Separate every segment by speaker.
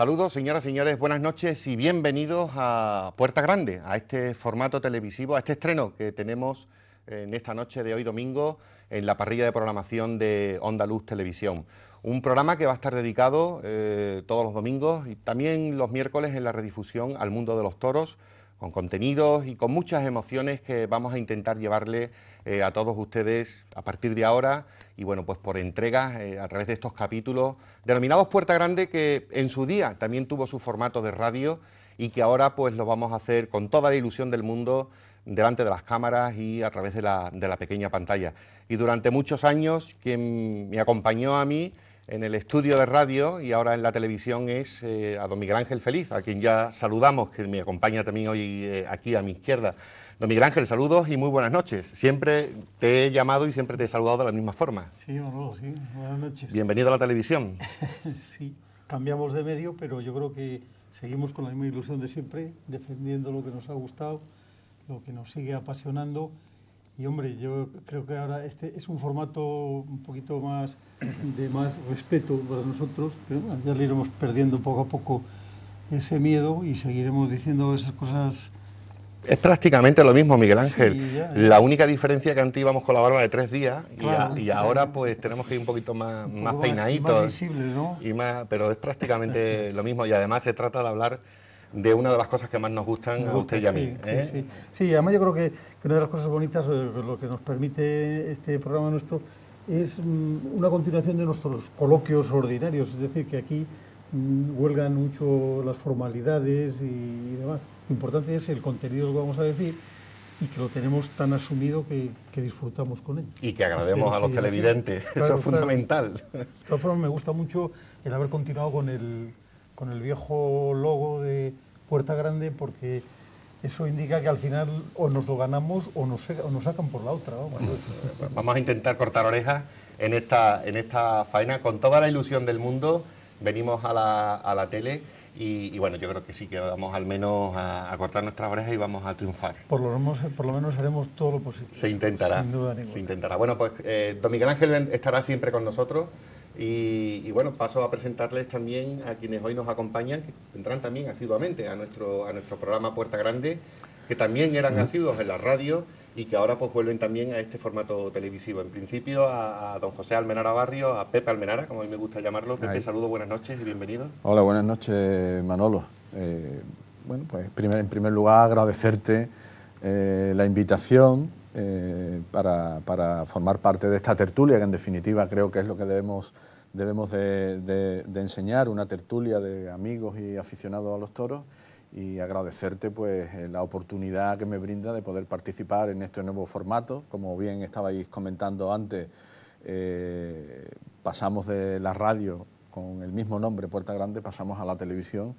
Speaker 1: Saludos, señoras y señores, buenas noches y bienvenidos a Puerta Grande, a este formato televisivo, a este estreno que tenemos en esta noche de hoy domingo en la parrilla de programación de Onda Luz Televisión. Un programa que va a estar dedicado eh, todos los domingos y también los miércoles en la redifusión al mundo de los toros, con contenidos y con muchas emociones que vamos a intentar llevarle eh, a todos ustedes a partir de ahora y bueno, pues por entregas eh, a través de estos capítulos denominados Puerta Grande que en su día también tuvo su formato de radio y que ahora pues lo vamos a hacer con toda la ilusión del mundo delante de las cámaras y a través de la, de la pequeña pantalla. Y durante muchos años quien me acompañó a mí en el estudio de radio y ahora en la televisión es eh, a don Miguel Ángel Feliz, a quien ya saludamos, que me acompaña también hoy aquí a mi izquierda. Don Miguel Ángel, saludos y muy buenas noches. Siempre te he llamado y siempre te he saludado de la misma forma.
Speaker 2: Sí, bueno, sí, buenas noches.
Speaker 1: Bienvenido a la televisión.
Speaker 2: sí, cambiamos de medio, pero yo creo que seguimos con la misma ilusión de siempre, defendiendo lo que nos ha gustado, lo que nos sigue apasionando. Y hombre, yo creo que ahora este es un formato un poquito más de más respeto para nosotros, pero bueno, ya le iremos perdiendo poco a poco ese miedo y seguiremos diciendo esas cosas
Speaker 1: es prácticamente lo mismo, Miguel Ángel. La única diferencia que antes íbamos con la barba de tres días y, ahora pues tenemos que ir un poquito más, más peinaditos. Más
Speaker 2: visible, ¿no?
Speaker 1: Y más, pero es prácticamente lo mismo y además se trata de hablar de una de las cosas que más nos gustan a usted y a mí.
Speaker 2: Sí, ¿eh? sí, además yo creo que, una de las cosas bonitas, eh, lo que nos permite este programa nuestro, es mm, una continuación de nuestros coloquios ordinarios, es decir, que aquí mm, huelgan mucho las formalidades y demás. Lo importante es el contenido que vamos a decir y que lo tenemos tan asumido que, disfrutamos con él.
Speaker 1: Y que agradecemos a los televidentes, eso es fundamental.
Speaker 2: De todas formas, me gusta mucho el haber continuado con el, con el viejo logo de Puerta Grande porque eso indica que al final o nos lo ganamos o nos, nos sacan por la otra.
Speaker 1: Vamos a intentar cortar orejas en esta, en esta faena con toda la ilusión del mundo. Venimos a la, a la tele y, bueno, yo creo que sí que vamos al menos a, cortar nuestras orejas y vamos a triunfar.
Speaker 2: Por lo, menos, por lo menos haremos todo lo posible.
Speaker 1: Se intentará. Sin duda ninguna. Se intentará. Bueno, pues eh, don Miguel Ángel estará siempre con nosotros. Y, bueno, paso a presentarles también a quienes hoy nos acompañan, que vendrán también asiduamente a nuestro, a nuestro programa Puerta Grande, que también eran asiduos en la radio y que ahora pues vuelven también a este formato televisivo. En principio a, don José Almenara Barrio, a Pepe Almenara, como a mí me gusta llamarlo. Pepe, saludo, buenas noches y bienvenido.
Speaker 3: Hola, buenas noches Manolo. Eh, bueno, pues en primer lugar agradecerte eh, la invitación eh, para, formar parte de esta tertulia, que en definitiva creo que es lo que debemos, debemos de enseñar, una tertulia de amigos y aficionados a los toros y agradecerte pues la oportunidad que me brinda de poder participar en este nuevo formato. Como bien estabais comentando antes, eh, pasamos de la radio con el mismo nombre, Puerta Grande, pasamos a la televisión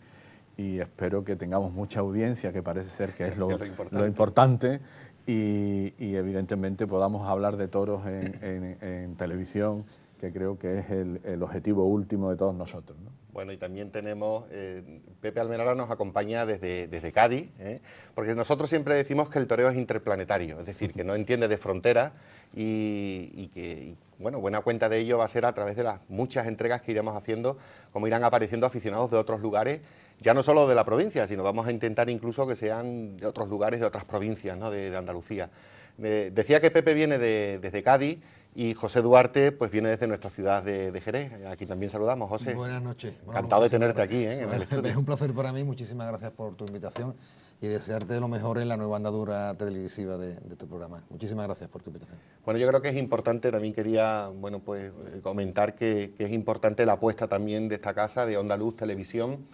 Speaker 3: y espero que tengamos mucha audiencia, que parece ser que es lo, importante, y, evidentemente podamos hablar de toros en, televisión, que creo que es el, objetivo último de todos nosotros. ¿no?
Speaker 1: Bueno, y también tenemos, eh, Pepe Almenara nos acompaña desde, desde Cádiz, ¿eh? porque nosotros siempre decimos que el toreo es interplanetario, es decir, que no entiende de frontera y, que, bueno, buena cuenta de ello va a ser a través de las muchas entregas que iremos haciendo, como irán apareciendo aficionados de otros lugares, ya no solo de la provincia, sino vamos a intentar incluso que sean de otros lugares, de otras provincias ¿no? de, Andalucía. decía que Pepe viene desde Cádiz, y José Duarte pues viene desde nuestra ciudad de, Jerez. Aquí también saludamos, José.
Speaker 4: Buenas noches.
Speaker 1: Encantado de tenerte aquí. ¿eh?
Speaker 4: Es un placer para mí, muchísimas gracias por tu invitación y desearte lo mejor en la nueva andadura televisiva de, tu programa. Muchísimas gracias por tu invitación.
Speaker 1: Bueno, yo creo que es importante, también quería bueno, pues, eh, comentar que, es importante la apuesta también de esta casa, de Onda Luz Televisión,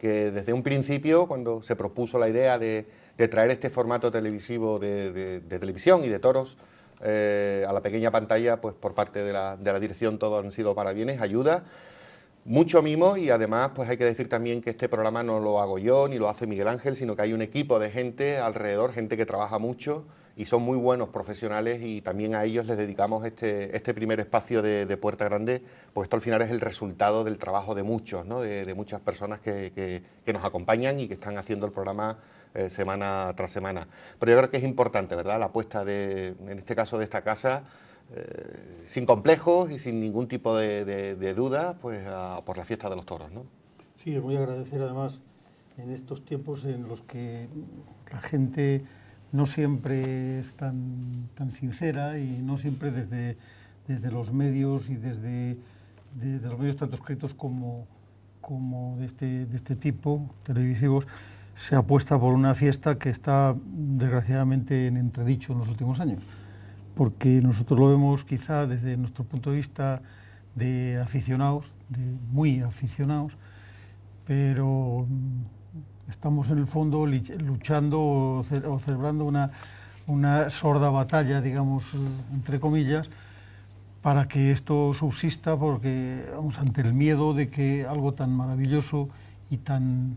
Speaker 1: que desde un principio, cuando se propuso la idea de, traer este formato televisivo de televisión y de toros, eh, a la pequeña pantalla, pues por parte de la, dirección todo han sido para bienes, ayuda, mucho mimo y además pues hay que decir también que este programa no lo hago yo ni lo hace Miguel Ángel, sino que hay un equipo de gente alrededor, gente que trabaja mucho y son muy buenos profesionales y también a ellos les dedicamos este, este primer espacio de, Puerta Grande, pues esto al final es el resultado del trabajo de muchos, ¿no? de, muchas personas que, que nos acompañan y que están haciendo el programa eh, semana tras semana. Pero yo creo que es importante, ¿verdad?, la apuesta de, en este caso de esta casa, eh, sin complejos y sin ningún tipo de, duda, pues por la fiesta de los toros, ¿no?
Speaker 2: Sí, voy a agradecer además en estos tiempos en los que la gente no siempre es tan, tan sincera y no siempre desde, desde los medios y desde, desde los medios tanto escritos como, como de, este, de este tipo, televisivos, se apuesta por una fiesta que está desgraciadamente en entredicho en los últimos años, porque nosotros lo vemos quizá desde nuestro punto de vista de aficionados, de muy aficionados, pero estamos en el fondo luchando o, celebrando una, una sorda batalla, digamos, entre comillas, para que esto subsista, porque vamos, ante el miedo de que algo tan maravilloso y tan,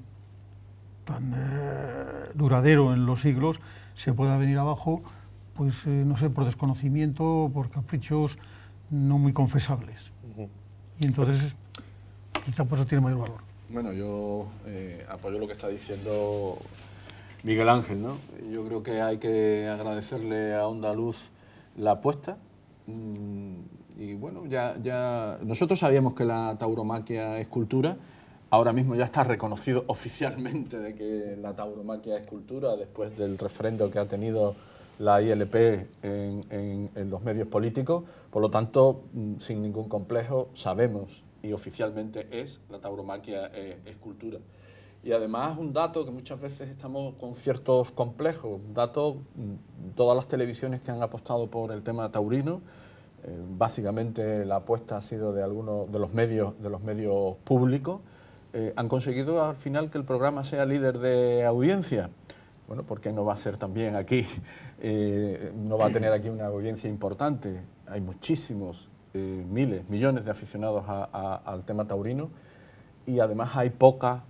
Speaker 2: tan eh, duradero en los siglos se pueda venir abajo, pues eh, no sé, por desconocimiento, por caprichos no muy confesables. Y entonces, quizá por eso tiene mayor valor.
Speaker 3: Bueno, yo eh, apoyo lo que está diciendo Miguel Ángel, ¿no? Yo creo que hay que agradecerle a Onda Luz la apuesta. Mm, y bueno, ya, ya nosotros sabíamos que la tauromaquia es cultura. Ahora mismo ya está reconocido oficialmente de que la tauromaquia es cultura después del referendo que ha tenido la ILP en, los medios políticos. Por lo tanto, mm, sin ningún complejo, sabemos y oficialmente es la tauromaquia es, cultura. Y además un dato que muchas veces estamos con ciertos complejos, un dato, mm, todas las televisiones que han apostado por el tema taurino, eh, básicamente la apuesta ha sido de algunos de los medios, de los medios públicos, eh, han conseguido al final que el programa sea líder de audiencia. Bueno, ¿por qué no va a ser también aquí? Eh, no va a tener aquí una audiencia importante. Hay muchísimos eh, miles, millones de aficionados al tema taurino y además hay poca,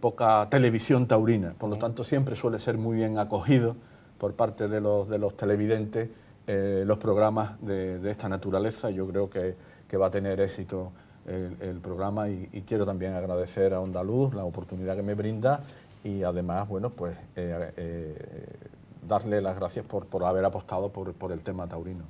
Speaker 3: poca televisión taurina, por lo tanto siempre suele ser muy bien acogido por parte de los, de los televidentes los programas de, esta naturaleza. Yo creo que, que va a tener éxito el, programa y, quiero también agradecer a Onda Luz la oportunidad que me brinda y además, bueno, pues darle las gracias por, por haber apostado por, por el tema taurino.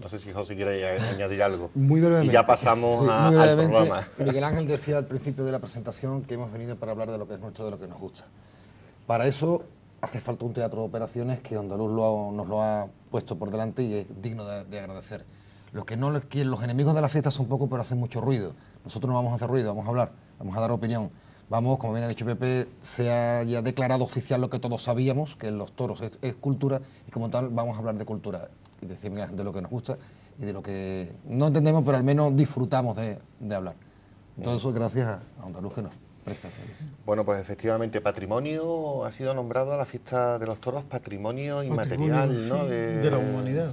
Speaker 1: No sé si José quiere añadir algo.
Speaker 4: Muy brevemente.
Speaker 1: Y ya pasamos a, al programa.
Speaker 4: Miguel Ángel decía al principio de la presentación que hemos venido para hablar de lo que es nuestro, de lo que nos gusta. Para eso hace falta un teatro de operaciones que Andaluz nos lo ha puesto por delante y es digno de, agradecer. Los que no los enemigos de la fiesta son poco, pero hacen mucho ruido. Nosotros no vamos a hacer ruido, vamos a hablar, vamos a dar opinión. Vamos, como bien ha dicho Pepe, se ha ya declarado oficial lo que todos sabíamos, que los toros es cultura, y como tal vamos a hablar de cultura y decir de lo que nos gusta y de lo que no entendemos, pero al menos disfrutamos de, hablar. Todo eso gracias a Andaluz que nos presta
Speaker 1: Bueno, pues efectivamente, patrimonio ha sido nombrado a la fiesta de los toros patrimonio inmaterial ¿no?
Speaker 2: de la humanidad.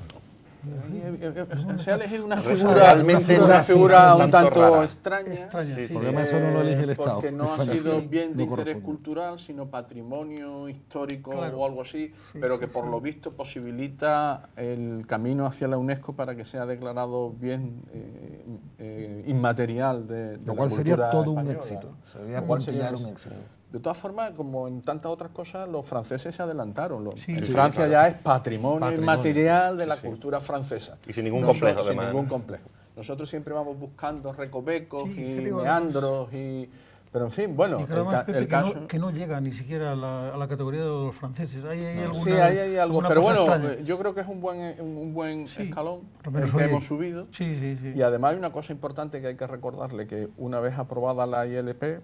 Speaker 3: Se ha elegido una figura, una figura un tanto extraña,
Speaker 4: extraña sí, porque eso no lo elige el Estado.
Speaker 3: Porque no ha sido bien de interés cultural, sino patrimonio histórico o algo así, pero que por lo visto posibilita el camino hacia la UNESCO para que sea declarado bien eh, eh, inmaterial de, de
Speaker 4: Lo cual sería todo un éxito. Sería,
Speaker 3: sería un éxito. De todas formas, como en tantas otras cosas, los franceses se adelantaron. en Francia ya es patrimonio, inmaterial de la cultura francesa.
Speaker 1: Y sin ningún complejo,
Speaker 3: Sin ningún complejo. Nosotros siempre vamos buscando recovecos y meandros y... Pero en fin, bueno,
Speaker 2: el, caso... Que no, llega ni siquiera a la, categoría de los franceses. ¿Hay, alguna,
Speaker 3: sí, hay, hay algo, pero bueno, yo creo que es un buen, un buen escalón el que hemos subido. Y además hay una cosa importante que hay que recordarle, que una vez aprobada la ILP,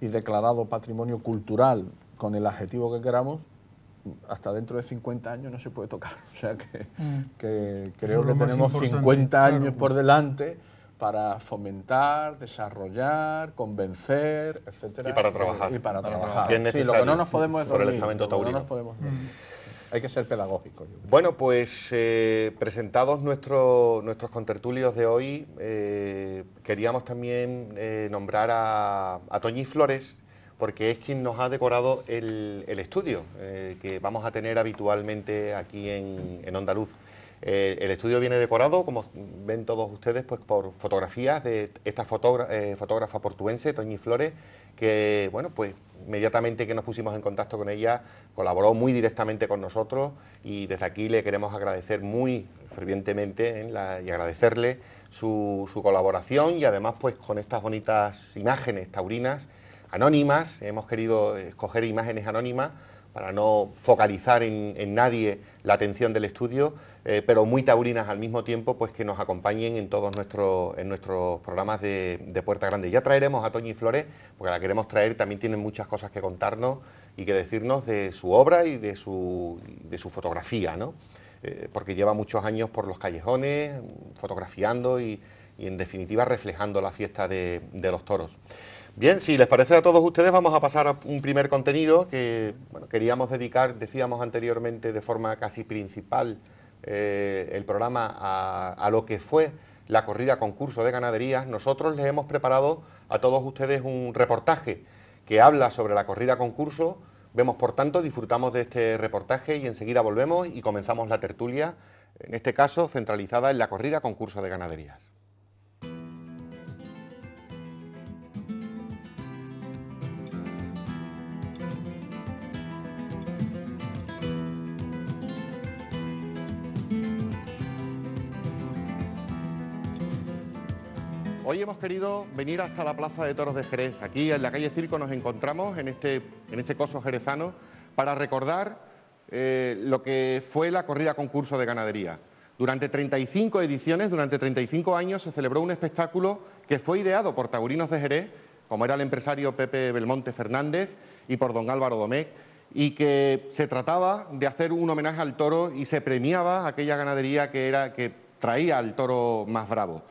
Speaker 3: y declarado patrimonio cultural con el adjetivo que queramos, hasta dentro de 50 años no se puede tocar. O sea que, mm. creo que tenemos 50 años por delante para fomentar, desarrollar, convencer, etcétera.
Speaker 1: Y para trabajar.
Speaker 3: Y para, trabajar.
Speaker 1: Sí, lo que no nos podemos por el estamento taurino.
Speaker 3: Hay que ser pedagógico.
Speaker 1: Bueno, pues eh, presentados nuestros nuestros contertulios de hoy, eh, queríamos también eh, nombrar a, a Toñi Flores, porque es quien nos ha decorado el, estudio que vamos a tener habitualmente aquí en, en. El estudio viene decorado, como ven todos ustedes, pues por fotografías de esta fotógrafa portuense, Toñi Flores, que, bueno, pues inmediatamente que nos pusimos en contacto con ella, colaboró muy directamente con nosotros y desde aquí le queremos agradecer muy fervientemente ¿eh? y agradecerle su, colaboración y además pues con estas bonitas imágenes taurinas anónimas, hemos querido escoger imágenes anónimas para no focalizar en, nadie la atención del estudio, eh, pero muy taurinas al mismo tiempo, pues que nos acompañen en todos nuestros, en nuestros programas de, Puerta Grande. Ya traeremos a Toñi Flores, porque la queremos traer, también tienen muchas cosas que contarnos y que decirnos de su obra y de su, de su fotografía, ¿no? Eh, porque lleva muchos años por los callejones, fotografiando y, en definitiva reflejando la fiesta de los toros. Bien, si les parece a todos ustedes, vamos a pasar a un primer contenido que queríamos dedicar, decíamos anteriormente, de forma casi principal eh, el programa a, lo que fue la corrida concurso de ganaderías. Nosotros les hemos preparado a todos ustedes un reportaje que habla sobre la corrida concurso. Vemos, por tanto, disfrutamos de este reportaje y enseguida volvemos y comenzamos la tertulia, en este caso centralizada en la corrida concurso de ganaderías. Hoy hemos querido venir hasta la Plaza de Toros de Jerez. Aquí en la calle Circo nos encontramos en este, en este coso jerezano para recordar eh, lo que fue la corrida concurso de ganadería. Durante 35 ediciones, durante 35 años, se celebró un espectáculo que fue ideado por taurinos de Jerez, como era el empresario Pepe Belmonte Fernández y por don Álvaro Domecq, y que se trataba de hacer un homenaje al toro y se premiaba aquella ganadería que, era, que traía al toro más bravo.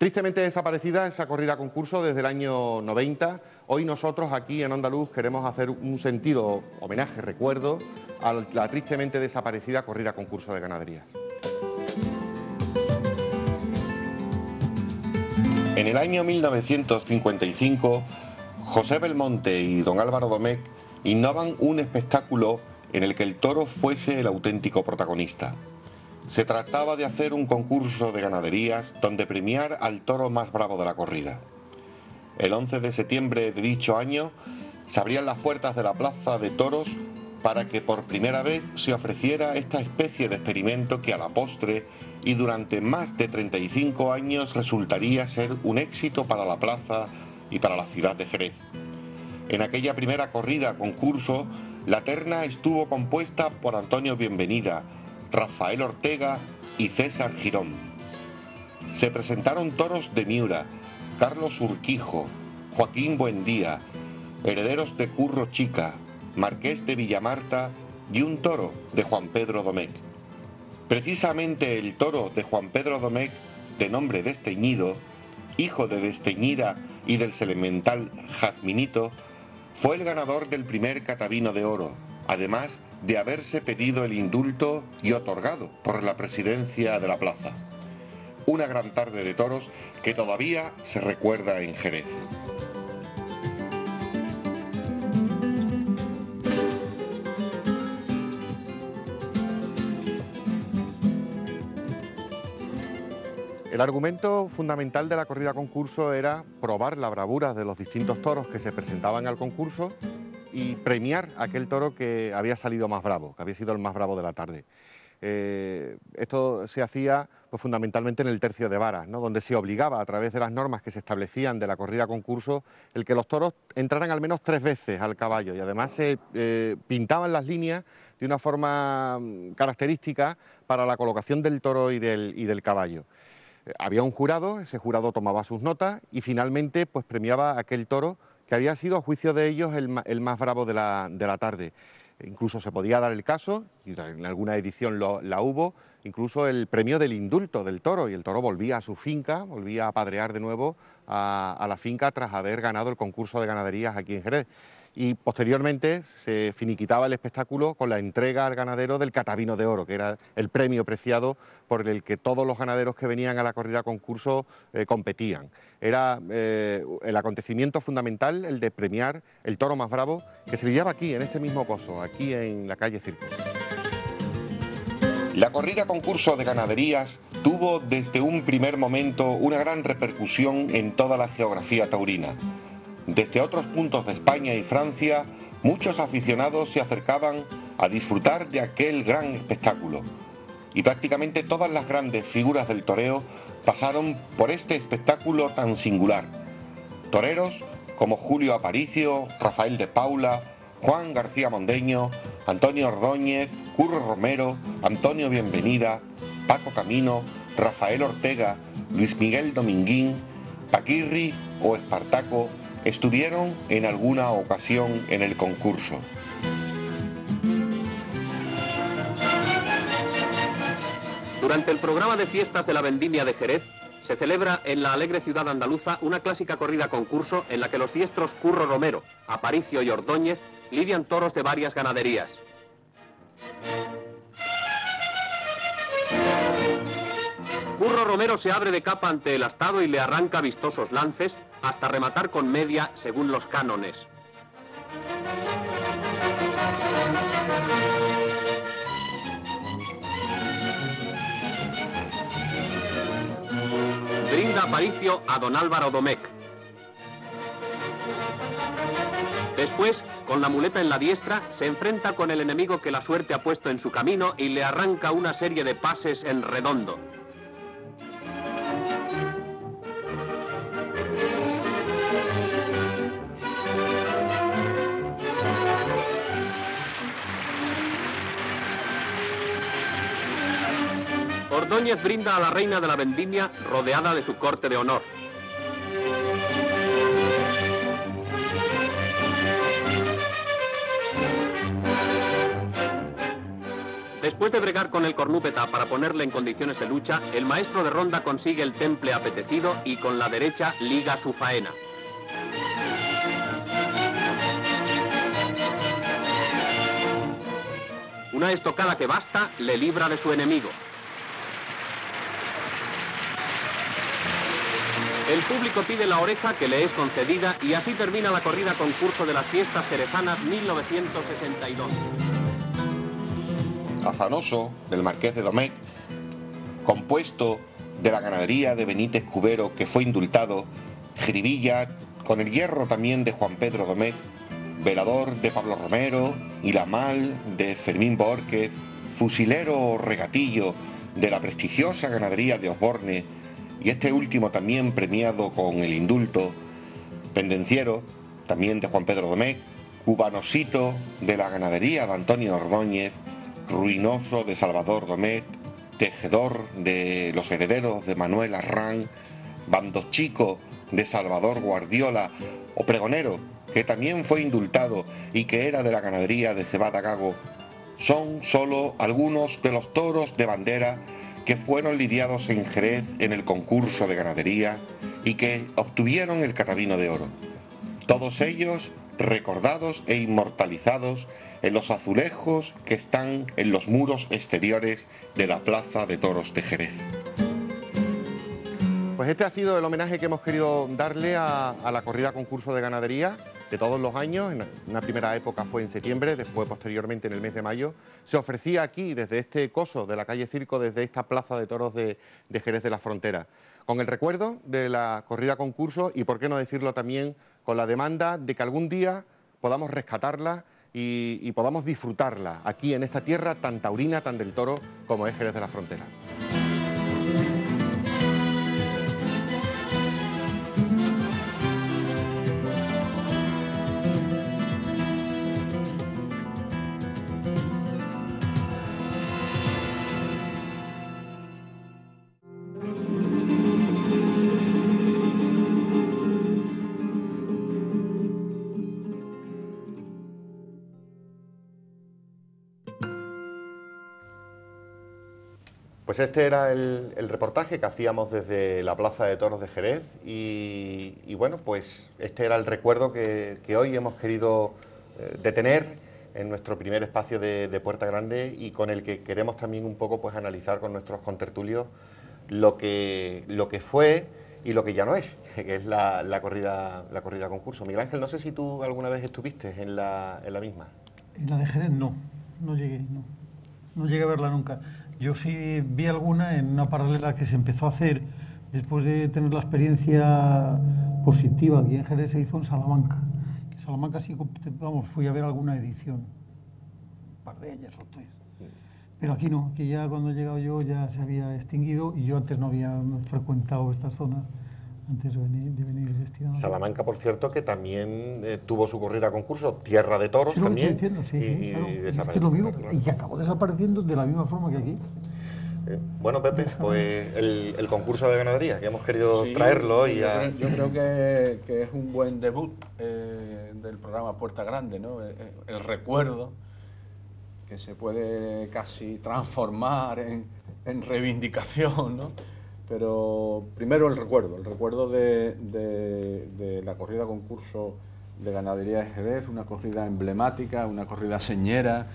Speaker 1: Tristemente desaparecida esa corrida concurso desde el año 90. Hoy nosotros aquí en Andaluz queremos hacer un sentido homenaje, recuerdo a la tristemente desaparecida corrida concurso de ganadería. En el año 1955, José Belmonte y don Álvaro Domecq innovan un espectáculo en el que el toro fuese el auténtico protagonista. Se trataba de hacer un concurso de ganaderías donde premiar al toro más bravo de la corrida. El 11 de septiembre de dicho año se abrían las puertas de la plaza de toros para que por primera vez se ofreciera esta especie de experimento que a la postre y durante más de 35 años resultaría ser un éxito para la plaza y para la ciudad de Jerez. En aquella primera corrida concurso, la terna estuvo compuesta por Antonio Bienvenida, Rafael Ortega y César Girón. Se presentaron toros de Miura, Carlos Urquijo, Joaquín Buendía, herederos de Curro Chica, Marqués de Villamarta y un toro de Juan Pedro Domecq. Precisamente el toro de Juan Pedro Domecq, de nombre Desteñido, hijo de Desteñida y del selemental Jazminito, fue el ganador del primer Catavino de Oro, además de haberse pedido el indulto y otorgado por la presidencia de la plaza. Una gran tarde de toros que todavía se recuerda en Jerez. El argumento fundamental de la corrida concurso era probar la bravura de los distintos toros que se presentaban al concurso y premiar aquel toro que había salido más bravo, que había sido el más bravo de la tarde. Eh, esto se hacía pues, fundamentalmente en el tercio de varas, ¿no? donde se obligaba a través de las normas que se establecían de la corrida concurso el que los toros entraran al menos tres veces al caballo y además se eh, pintaban las líneas de una forma mm, característica para la colocación del toro y del, y del caballo. Eh, había un jurado, ese jurado tomaba sus notas y finalmente pues, premiaba aquel toro que había sido, a juicio de ellos, el, más bravo de la, tarde. Incluso se podía dar el caso, y en alguna edición la hubo, incluso el premio del indulto del toro, y el toro volvía a su finca, volvía a padrear de nuevo a la finca tras haber ganado el concurso de ganaderías aquí en Jerez y posteriormente se finiquitaba el espectáculo con la entrega al ganadero del Catavino de Oro, que era el premio preciado por el que todos los ganaderos que venían a la corrida concurso eh, competían. Era eh, el acontecimiento fundamental el de premiar el toro más bravo que se lidiaba aquí, en este mismo pozo, aquí en la calle Circo. La corrida concurso de ganaderías tuvo desde un primer momento una gran repercusión en toda la geografía taurina desde otros puntos de España y Francia, muchos aficionados se acercaban a disfrutar de aquel gran espectáculo. Y prácticamente todas las grandes figuras del toreo pasaron por este espectáculo tan singular. Toreros como Julio Aparicio, Rafael de Paula, Juan García Mondeño, Antonio Ordóñez, Curro Romero, Antonio Bienvenida, Paco Camino, Rafael Ortega, Luis Miguel Dominguín, Paquirri o Espartaco estuvieron en alguna ocasión en el concurso.
Speaker 5: Durante el programa de fiestas de la Vendimia de Jerez, se celebra en la alegre ciudad andaluza una clásica corrida concurso en la que los diestros Curro Romero, Aparicio y Ordóñez lidian toros de varias ganaderías. Curro Romero se abre de capa ante el astado y le arranca vistosos lances hasta rematar con media según los cánones. Brinda Aparicio a don Álvaro Domecq. Después, con la muleta en la diestra, se enfrenta con el enemigo que la suerte ha puesto en su camino y le arranca una serie de pases en redondo. Ordóñez brinda a la reina de la vendimia rodeada de su corte de honor. Después de bregar con el cornúpeta para ponerle en condiciones de lucha, el maestro de ronda consigue el temple apetecido y con la derecha liga su faena. Una estocada que basta le libra de su enemigo. El público pide la oreja que le es concedida y así termina la corrida concurso de las fiestas cerezanas 1962.
Speaker 1: Afanoso, del Marqués de Domecq, compuesto de la ganadería de Benítez Cubero, que fue indultado, Jiribilla, con el hierro también de Juan Pedro Domecq, velador de Pablo Romero, y la mal de Fermín Borquez, fusilero o regatillo de la prestigiosa ganadería de Osborne, y este último también premiado con el indulto, pendenciero, también de Juan Pedro Domecq, cubanosito de la ganadería de Antonio Ordóñez, ruinoso de Salvador Domecq, tejedor de los herederos de Manuel Arrán, bando chico de Salvador Guardiola o pregonero, que también fue indultado y que era de la ganadería de Cebada Gago, son solo algunos de los toros de bandera que fueron lidiados en Jerez en el concurso de ganadería y que obtuvieron el carabino de oro. Todos ellos recordados e inmortalizados en los azulejos que están en los muros exteriores de la Plaza de Toros de Jerez. Pues este ha sido el homenaje que hemos querido darle a, la corrida concurso de ganadería de todos los años. En una primera época fue en septiembre, después posteriormente en el mes de mayo. Se ofrecía aquí, desde este coso de la calle Circo, desde esta plaza de toros de, de Jerez de la Frontera, con el recuerdo de la corrida concurso y, por qué no decirlo también, con la demanda de que algún día podamos rescatarla y, y podamos disfrutarla aquí en esta tierra tan taurina, tan del toro como es Jerez de la Frontera. Este era el, reportaje que hacíamos desde la Plaza de Toros de Jerez y, bueno, pues este era el recuerdo que, hoy hemos querido eh, detener en nuestro primer espacio de, de, Puerta Grande y con el que queremos también un poco pues analizar con nuestros contertulios lo que, lo que fue y lo que ya no es, que es la, la corrida la corrida concurso. Miguel Ángel, no sé si tú alguna vez estuviste en la, en la misma.
Speaker 2: En la de Jerez no, no llegué, no, no llegué a verla nunca. Yo sí vi alguna en una paralela que se empezó a hacer después de tener la experiencia positiva. Aquí en Jerez se hizo en Salamanca. En Salamanca sí, vamos, fui a ver alguna edición, un par de ellas o tres. Pero aquí no, aquí ya cuando he llegado yo ya se había extinguido y yo antes no había frecuentado estas zonas antes de venir, de venir destinado.
Speaker 1: Salamanca, por cierto, que también eh, tuvo su corrida a concurso, Tierra de Toros
Speaker 2: Sí, lo que
Speaker 1: también.
Speaker 2: estoy diciendo, sí,
Speaker 1: y,
Speaker 2: sí,
Speaker 1: y
Speaker 2: claro. Es que
Speaker 1: desapareció,
Speaker 2: lo mismo,
Speaker 1: claro, claro.
Speaker 2: y que acabó desapareciendo de la misma forma que aquí.
Speaker 1: Eh, Bueno, Pepe, pues el, el concurso de ganadería, que hemos querido
Speaker 3: Sí,
Speaker 1: traerlo y
Speaker 3: yo,
Speaker 1: a-
Speaker 3: creo, yo creo que, que es un buen debut eh, del programa Puerta Grande, ¿no? Eh, El, recuerdo que se puede casi transformar en, en reivindicación, ¿no? Pero primero el recuerdo, el recuerdo de, la corrida concurso de ganadería de Jerez, una corrida emblemática, una corrida señera,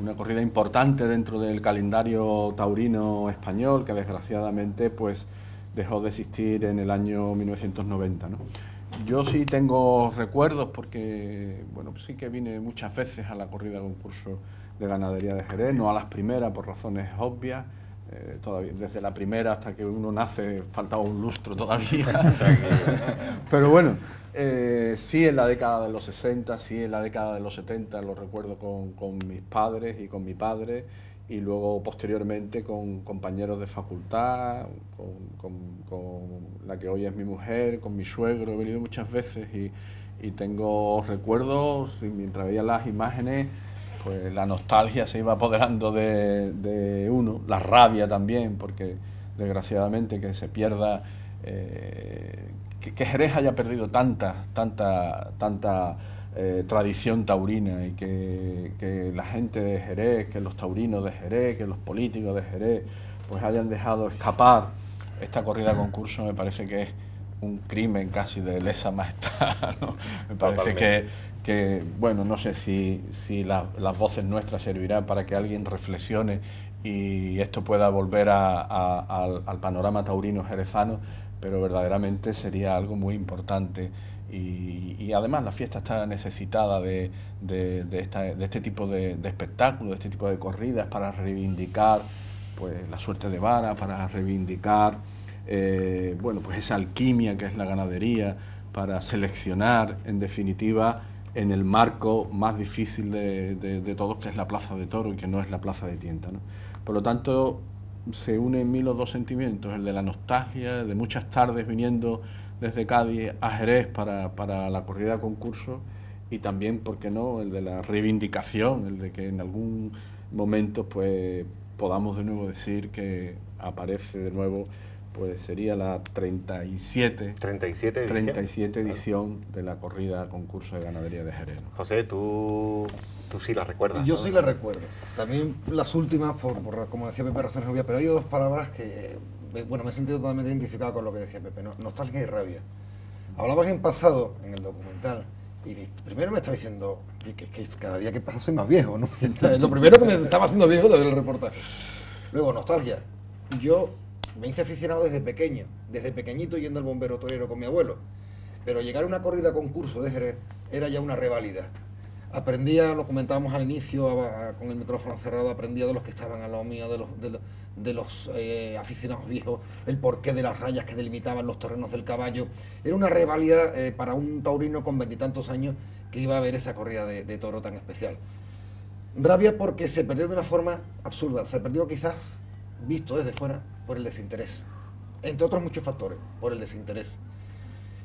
Speaker 3: una corrida importante dentro del calendario taurino español que desgraciadamente pues dejó de existir en el año 1990. ¿no? Yo sí tengo recuerdos porque bueno, pues sí que vine muchas veces a la corrida concurso de ganadería de Jerez, no a las primeras por razones obvias, eh, todavía, desde la primera hasta que uno nace faltaba un lustro todavía. Pero bueno, eh, sí en la década de los 60, sí en la década de los 70 lo recuerdo con, con mis padres y con mi padre y luego posteriormente con compañeros de facultad, con, con- con la que hoy es mi mujer, con mi suegro, he venido muchas veces y, y tengo recuerdos y mientras veía las imágenes pues la nostalgia se iba apoderando de, uno, la rabia también, porque desgraciadamente que se pierda, eh, que, que Jerez haya perdido tanta, tanta, tanta eh, tradición taurina y que, que la gente de Jerez, que los taurinos de Jerez, que los políticos de Jerez, pues hayan dejado escapar esta corrida concurso, me parece que es un crimen casi de lesa majestad, ¿no? Me parece que, que, bueno, no sé si, si la- las voces nuestras servirán para que alguien reflexione y esto pueda volver a- al, panorama taurino jerezano, pero verdaderamente sería algo muy importante. Y, y además la fiesta está necesitada de, de- de esta- de este tipo de, de espectáculos, de este tipo de corridas para reivindicar pues, la suerte de vara, para reivindicar eh, bueno, pues esa alquimia que es la ganadería, para seleccionar, en definitiva, en el marco más difícil de, de- todos, que es la plaza de toro y que no es la plaza de tienta. ¿no? Por lo tanto, se unen en mí los dos sentimientos, el de la nostalgia, de muchas tardes viniendo desde Cádiz a Jerez para, para la corrida concurso, y también, ¿por qué no?, el de la reivindicación, el de que en algún momento pues, podamos de nuevo decir que aparece de nuevo, pues sería la 37,
Speaker 1: 37 edición.
Speaker 3: 37 edición de la corrida concurso de ganadería de Jerez.
Speaker 1: José, tú, tú sí la recuerdas.
Speaker 4: Yo
Speaker 1: ¿no?
Speaker 4: sí la recuerdo. También las últimas, por, por- como decía Pepe, razones obvias, pero hay dos palabras que, eh, bueno, me he sentido totalmente identificado con lo que decía Pepe, no- nostalgia y rabia. Hablabas en pasado, en el documental, y primero me estaba diciendo "Oye, que, que cada día que pasa soy más viejo, ¿no? Lo primero que me estaba haciendo viejo de ver el reportaje. Luego, nostalgia. Yo me hice aficionado desde pequeño, desde pequeñito yendo al bombero torero con mi abuelo. Pero llegar a una corrida concurso de Jerez era ya una reválida. Aprendía, lo comentábamos al inicio a- a- con el micrófono cerrado, aprendía de los que estaban al lado mío, de los, eh, aficionados viejos, el porqué de las rayas que delimitaban los terrenos del caballo. Era una reválida eh, para un taurino con veintitantos años que iba a ver esa corrida de, de toro tan especial. Rabia porque se perdió de una forma absurda, se perdió quizás, visto desde fuera, por el desinterés. Entre otros muchos factores, por el desinterés.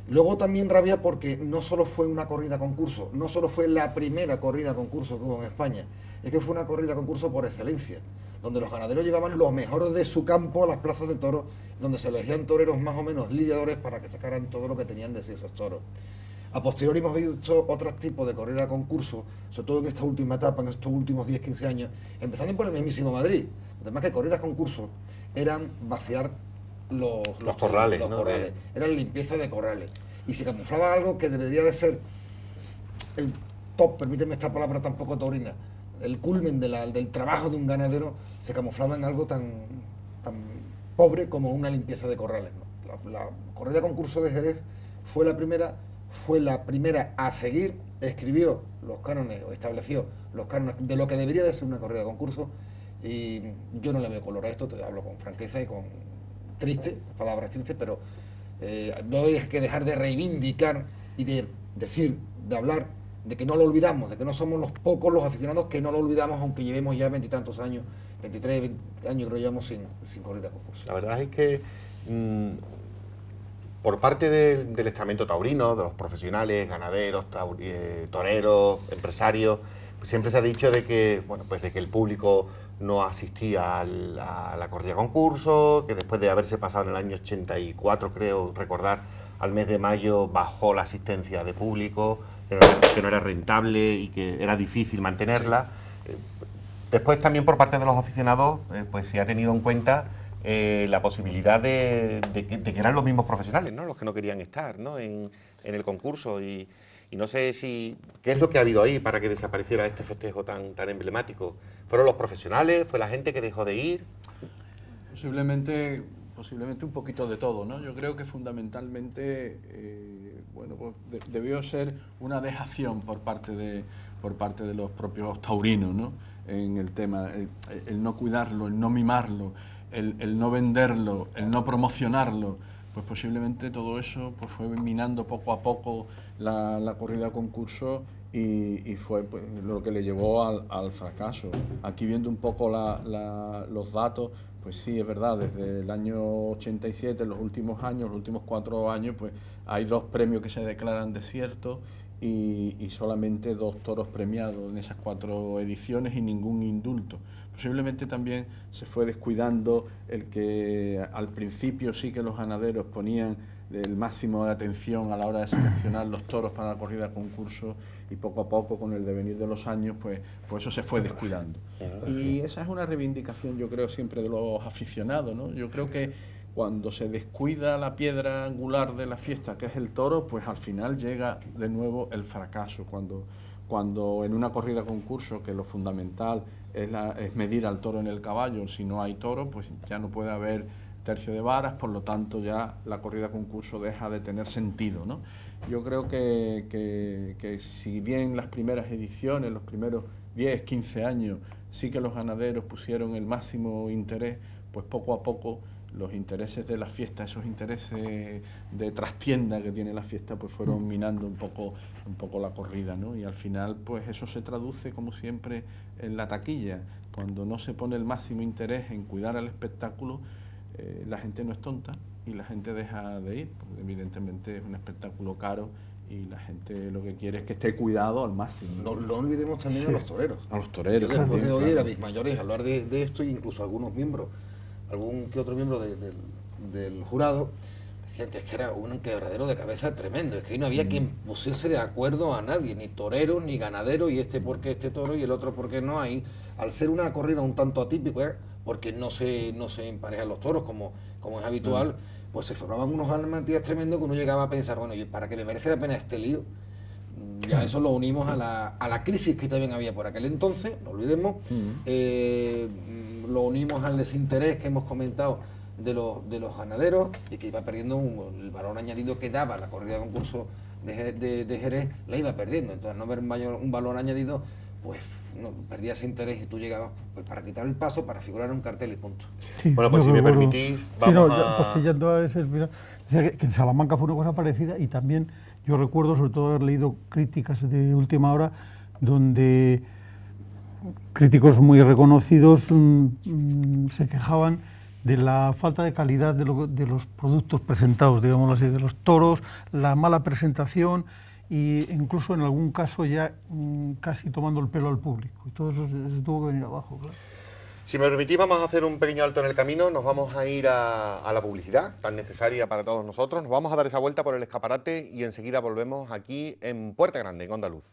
Speaker 4: Luego también rabia porque no solo fue una corrida concurso, no solo fue la primera corrida concurso que hubo en España, es que fue una corrida concurso por excelencia, donde los ganaderos llevaban lo mejor de su campo a las plazas de toros, donde se elegían toreros más o menos lidiadores para que sacaran todo lo que tenían de esos toros. A posteriori hemos visto otros tipos de corrida concurso, sobre todo en esta última etapa, en estos últimos 10-15 años, empezando por el mismísimo Madrid. Además que corridas concurso eran vaciar los,
Speaker 1: Los corrales,
Speaker 4: los
Speaker 1: ¿no?
Speaker 4: corrales.
Speaker 1: De-
Speaker 4: Era limpieza de corrales. Y se camuflaba algo que debería de ser el top, permíteme esta palabra tampoco taurina, el culmen de la- del trabajo de un ganadero, se camuflaba en algo tan, tan pobre como una limpieza de corrales. ¿no? La, la corrida concurso de Jerez fue la primera, fue la primera a seguir, escribió los cánones o estableció los cánones de lo que debería de ser una corrida de concurso y yo no le veo color a esto, te hablo con franqueza y con triste, palabras tristes, pero eh, no hay que dejar de reivindicar y de decir, de hablar, de que no lo olvidamos, de que no somos los pocos los aficionados que no lo olvidamos, aunque llevemos ya veintitantos años, 23 20 años creo llevamos sin, sin de concurso.
Speaker 1: La verdad es que mm, por parte del, estamento taurino, de los profesionales, ganaderos, eh, toreros, empresarios, siempre se ha dicho de que, bueno, pues de que el público no asistía a la corrida concurso, que después de haberse pasado en el año 84, creo recordar, al mes de mayo bajó la asistencia de público, que no era, rentable y que era difícil mantenerla. Eh, después también por parte de los aficionados, eh, pues se ha tenido en cuenta eh, la posibilidad de, que, eran los mismos profesionales, ¿no? Los que no querían estar, ¿no? En, el concurso y, no sé si qué es lo que ha habido ahí para que desapareciera este festejo tan tan emblemático. ¿Fueron los profesionales? ¿Fue la gente que dejó de ir?
Speaker 3: Posiblemente posiblemente un poquito de todo, ¿no? Yo creo que fundamentalmente, eh, bueno, pues debió ser una dejación por parte de por parte de los propios taurinos, ¿no? En el tema, el, no cuidarlo, el no mimarlo, el, no venderlo, el no promocionarlo, pues posiblemente todo eso pues fue minando poco a poco la, corrida concurso y, fue pues, lo que le llevó al, fracaso. Aquí viendo un poco los datos, pues sí, es verdad, desde el año 87, los últimos años, los últimos cuatro años, pues hay dos premios que se declaran desiertos y, solamente dos toros premiados en esas cuatro ediciones y ningún indulto. Posiblemente también se fue descuidando el que al principio sí que los ganaderos ponían el máximo de atención a la hora de seleccionar los toros para la corrida de concurso y poco a poco con el devenir de los años pues, pues eso se fue descuidando. Y esa es una reivindicación yo creo siempre de los aficionados, ¿no? Yo creo que cuando se descuida la piedra angular de la fiesta que es el toro, pues al final llega de nuevo el fracaso, cuando, cuando en una corrida concurso que lo fundamental es, es medir al toro en el caballo, si no hay toro pues ya no puede haber tercio de varas, por lo tanto ya la corrida concurso deja de tener sentido. ¿no? Yo creo que, que, si bien las primeras ediciones, los primeros 10, 15 años, sí que los ganaderos pusieron el máximo interés, pues poco a poco los intereses de la fiesta, esos intereses de trastienda que tiene la fiesta, pues fueron mm. minando un poco, un poco la corrida, ¿no? Y al final, pues eso se traduce, como siempre, en la taquilla. Cuando no se pone el máximo interés en cuidar al espectáculo, eh, la gente no es tonta y la gente deja de ir, porque evidentemente es un espectáculo caro y la gente lo que quiere es que esté cuidado al máximo.
Speaker 4: No, olvidemos también a los toreros.
Speaker 3: A los toreros.
Speaker 4: Yo después de oír a mis mayores hablar de, esto e incluso algunos miembros, algún que otro miembro del jurado, decían que, es que era un quebradero de cabeza tremendo, es que ahí no había mm. quien pusiese de acuerdo a nadie, ni torero, ni ganadero, y este porque este toro y el otro porque no. hay al ser una corrida un tanto atípica, porque no se, no se emparejan los toros como, como es habitual, mm. pues se formaban unos almantías tremendos que uno llegaba a pensar, bueno, para que me merece la pena este lío, mm, ya eso lo unimos a la, a la crisis que también había por aquel entonces, no olvidemos, mm. eh, lo unimos al desinterés que hemos comentado de los, de los ganaderos y que iba perdiendo el valor añadido que daba la corrida de concurso de, de, Jerez, la iba perdiendo. Entonces, no ver un, un valor añadido, pues no, perdías interés y tú llegabas pues, para quitar el paso, para figurar un cartel y punto.
Speaker 1: bueno, pues si me permitís, vamos a...
Speaker 2: que en Salamanca fue una cosa parecida y también yo recuerdo sobre todo haber leído críticas de última hora donde críticos muy reconocidos mm, mm, se quejaban de la falta de calidad de, de los productos presentados, digamos así, de los toros, la mala presentación y incluso en algún caso ya mm, casi tomando el pelo al público. Y todo eso se, tuvo que venir abajo. Claro.
Speaker 1: Si me permitís, vamos a hacer un pequeño alto en el camino, nos vamos a ir a, a, la publicidad, tan necesaria para todos nosotros, nos vamos a dar esa vuelta por el escaparate y enseguida volvemos aquí en Puerta Grande, en Onda Luz.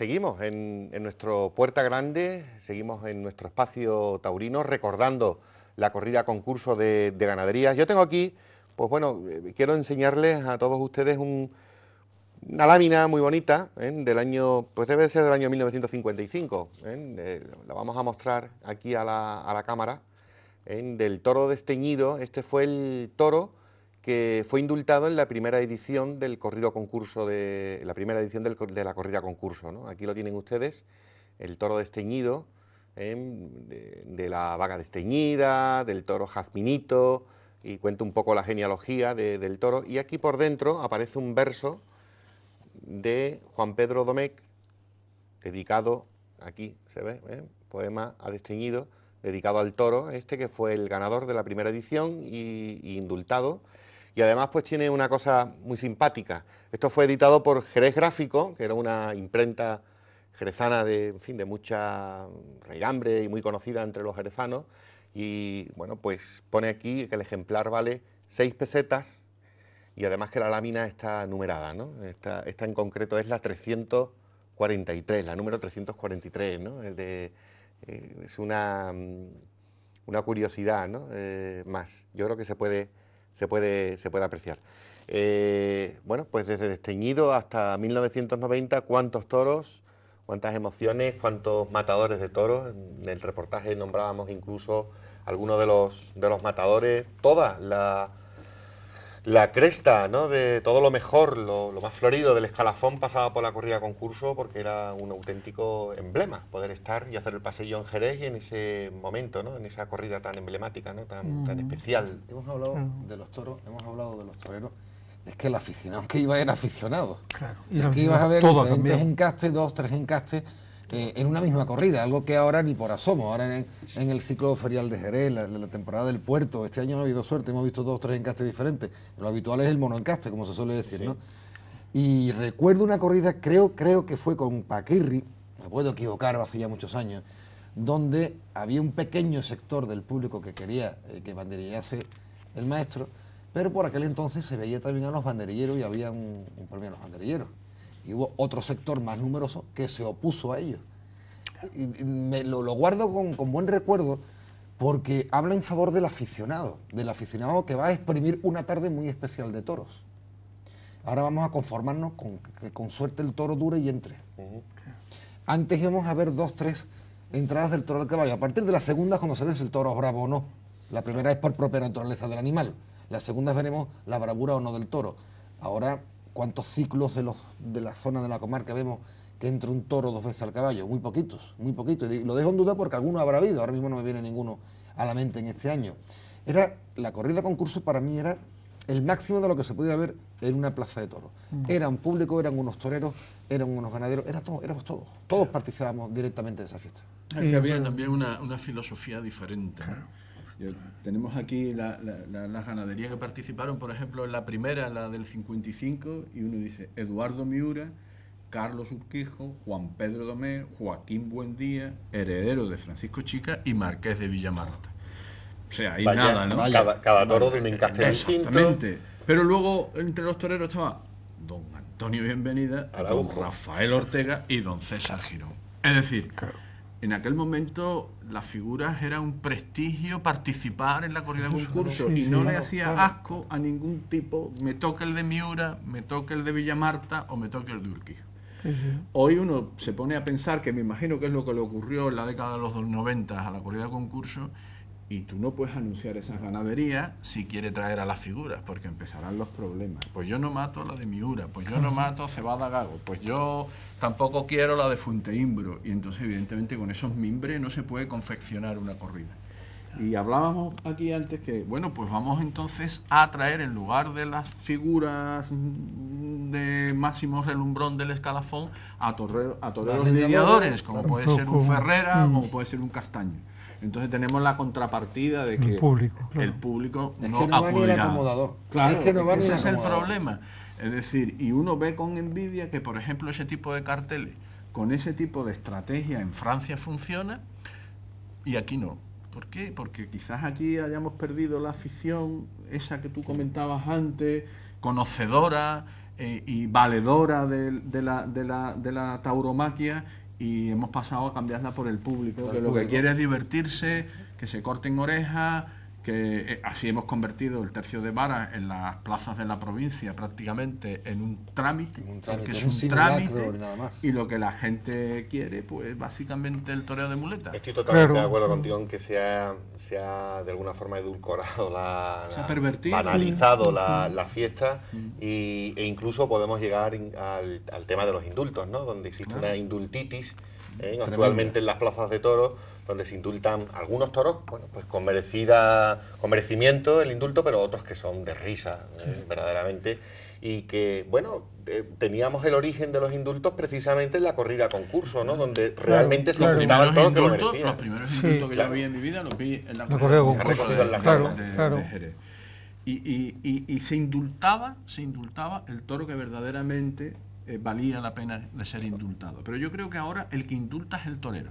Speaker 1: Seguimos en, nuestro Puerta Grande, seguimos en nuestro espacio taurino recordando la corrida concurso de, de ganaderías. Yo tengo aquí, pues bueno, eh, quiero enseñarles a todos ustedes una lámina muy bonita ¿eh? del año, pues debe ser del año 1955. la vamos a mostrar aquí a la, a la cámara, del toro desteñido. Este fue el toro que fue indultado en la primera edición del corrido concurso de la primera edición de la corrida concurso. Aquí lo tienen ustedes, el toro desteñido, ¿eh? de, la vaga desteñida, del toro jazminito, y cuenta un poco la genealogía del toro. Y aquí por dentro aparece un verso de Juan Pedro Domecq, dedicado, aquí se ve, ¿eh? poema a desteñido, dedicado al toro, este que fue el ganador de la primera edición y indultado y además pues tiene una cosa muy simpática. Esto fue editado por Jerez Gráfico, que era una imprenta jerezana de, fin, de mucha raigambre y muy conocida entre los jerezanos. Y bueno, pues pone aquí que el ejemplar vale seis pesetas y además que la lámina está numerada, ¿no? Esta, en concreto es la 343, la número 343, ¿no? Es, de, eh, es una, una curiosidad, ¿no? Eh, más. Yo creo que se puede se puede, se puede apreciar. Eh, bueno, pues desde Desteñido hasta 1990, ¿cuántos toros? ¿Cuántas emociones? ¿Cuántos matadores de toros? En el reportaje nombrábamos incluso algunos de los, de los matadores, toda la, la cresta ¿no? de todo lo mejor, lo, más florido del escalafón pasaba por la corrida concurso porque era un auténtico emblema poder estar y hacer el paseo en Jerez y en ese momento, ¿no? en esa corrida tan emblemática, ¿no? tan, tan mm. especial.
Speaker 4: Hemos hablado de los toros, hemos hablado de los toreros. Es que el aficionado que iba era aficionado. Claro. Y aquí ibas a ver diferentes encastes, dos, tres encastes eh, en una misma corrida, algo que ahora ni por asomo, ahora en, el ciclo ferial de Jerez, la, la, temporada del puerto, este año no ha habido suerte, hemos visto dos o tres encastes diferentes, lo habitual es el monoencaste, como se suele decir, ¿no? Y recuerdo una corrida, creo, creo que fue con Paquirri, me puedo equivocar, hace ya muchos años, donde había un pequeño sector del público que quería eh, que banderillase el maestro, pero por aquel entonces se veía también a los banderilleros y había un, un premio a los banderilleros y hubo otro sector más numeroso que se opuso a ello. Y me lo, guardo con, buen recuerdo porque habla en favor del aficionado, del aficionado que va a exprimir una tarde muy especial de toros. Ahora vamos a conformarnos con que con suerte el toro dure y entre. Antes íbamos a ver dos, tres entradas del toro al caballo. A partir de la segunda, cuando se ve si el toro es bravo o no. La primera es por propia naturaleza del animal. La segunda veremos la bravura o no del toro. Ahora ¿Cuántos ciclos de, los, de la zona de la comarca vemos que entra un toro dos veces al caballo? Muy poquitos, muy poquitos. Y lo dejo en duda porque alguno habrá habido, ahora mismo no me viene ninguno a la mente en este año. Era, la corrida concurso para mí era el máximo de lo que se podía ver en una plaza de toros. Mm. Era un público, eran unos toreros, eran unos ganaderos, era todo, éramos todos. Todos participábamos directamente de esa fiesta.
Speaker 6: había también una, una filosofía diferente
Speaker 3: tenemos aquí las ganaderías que participaron, por ejemplo, en la primera, la del 55, y uno dice Eduardo Miura, Carlos Urquijo, Juan Pedro Domé, Joaquín Buendía, heredero de Francisco Chica y Marqués de Villamarta. O sea, hay nada, ¿no?
Speaker 1: cada, toro de un
Speaker 3: Exactamente. Pero luego entre los toreros estaba don Antonio Bienvenida, don Rafael Ortega y don César Girón. Es decir, en aquel momento las figuras era un prestigio participar en la corrida de concurso y no le hacía asco a ningún tipo, me toque el de Miura, me toque el de Villamarta o me toque el de Urquijo. Hoy uno se pone a pensar, que me imagino que es lo que le ocurrió en la década de los 90 a la corrida de concurso, y tú no puedes anunciar esas ganaderías si quiere traer a las figuras, porque empezarán los problemas. Pues yo no mato a la de Miura, pues yo no mato a Cebada Gago, pues yo tampoco quiero la de Funteimbro. Y entonces, evidentemente, con esos mimbres no se puede confeccionar una corrida. Y hablábamos aquí antes que, bueno, pues vamos entonces a traer en lugar de las figuras de máximo relumbrón del escalafón a, torreros, a toreros lidiadores, como puede ser un Ferrera, como puede ser un Castaño. Entonces tenemos la contrapartida de que el público, el público
Speaker 4: es que no va ni el acomodador.
Speaker 3: Claro, es que no va ese es el problema. Es decir, y uno ve con envidia que, por ejemplo, ese tipo de carteles, con ese tipo de estrategia en Francia funciona y aquí no. ¿Por qué? Porque quizás aquí hayamos perdido la afición, esa que tú comentabas antes, conocedora, eh, y valedora de, de la, de, la, de la tauromaquia y hemos pasado a cambiarla por el público,
Speaker 4: Por
Speaker 3: que
Speaker 4: el
Speaker 3: lo que quiere es divertirse, que se corten orejas, que eh, así hemos convertido el tercio de vara en las plazas de la provincia prácticamente en un trámite,
Speaker 4: Un
Speaker 3: porque
Speaker 4: trámite,
Speaker 3: es
Speaker 4: un
Speaker 3: trámite
Speaker 4: y nada más.
Speaker 3: y lo que la gente quiere, pues básicamente el toreo de muleta.
Speaker 1: Estoy totalmente
Speaker 2: Claro.
Speaker 1: de acuerdo contigo en que se ha, se ha de alguna forma edulcorado la,
Speaker 3: Se ha
Speaker 1: la-
Speaker 3: pervertido.
Speaker 1: banalizado la, la fiesta y, e incluso podemos llegar in- al, al tema de los indultos, ¿no? Donde existe una indultitis ¿eh? actualmente en las plazas de toros, donde se indultan algunos toros, bueno, pues con merecida, con merecimiento el indulto, pero otros que son de risa, ¿eh? verdaderamente. Y que, bueno, eh, teníamos el origen de los indultos precisamente en la corrida a concurso, ¿no? Donde realmente se
Speaker 2: claro.
Speaker 3: Los
Speaker 1: indultaba el
Speaker 3: primeros,
Speaker 1: toro que lo
Speaker 3: los primeros
Speaker 2: Sí.
Speaker 3: indultos que
Speaker 1: Claro.
Speaker 3: yo vi en mi vida los vi en la,
Speaker 2: La
Speaker 3: corrida
Speaker 2: corrida
Speaker 3: de
Speaker 2: con
Speaker 3: concurso de,
Speaker 1: claro,
Speaker 3: de-
Speaker 2: claro.
Speaker 3: de Jerez. Y, y- y- y se indultaba, se indultaba el toro que verdaderamente eh, valía la pena de ser indultado. Pero yo creo que ahora el que indulta es el torero.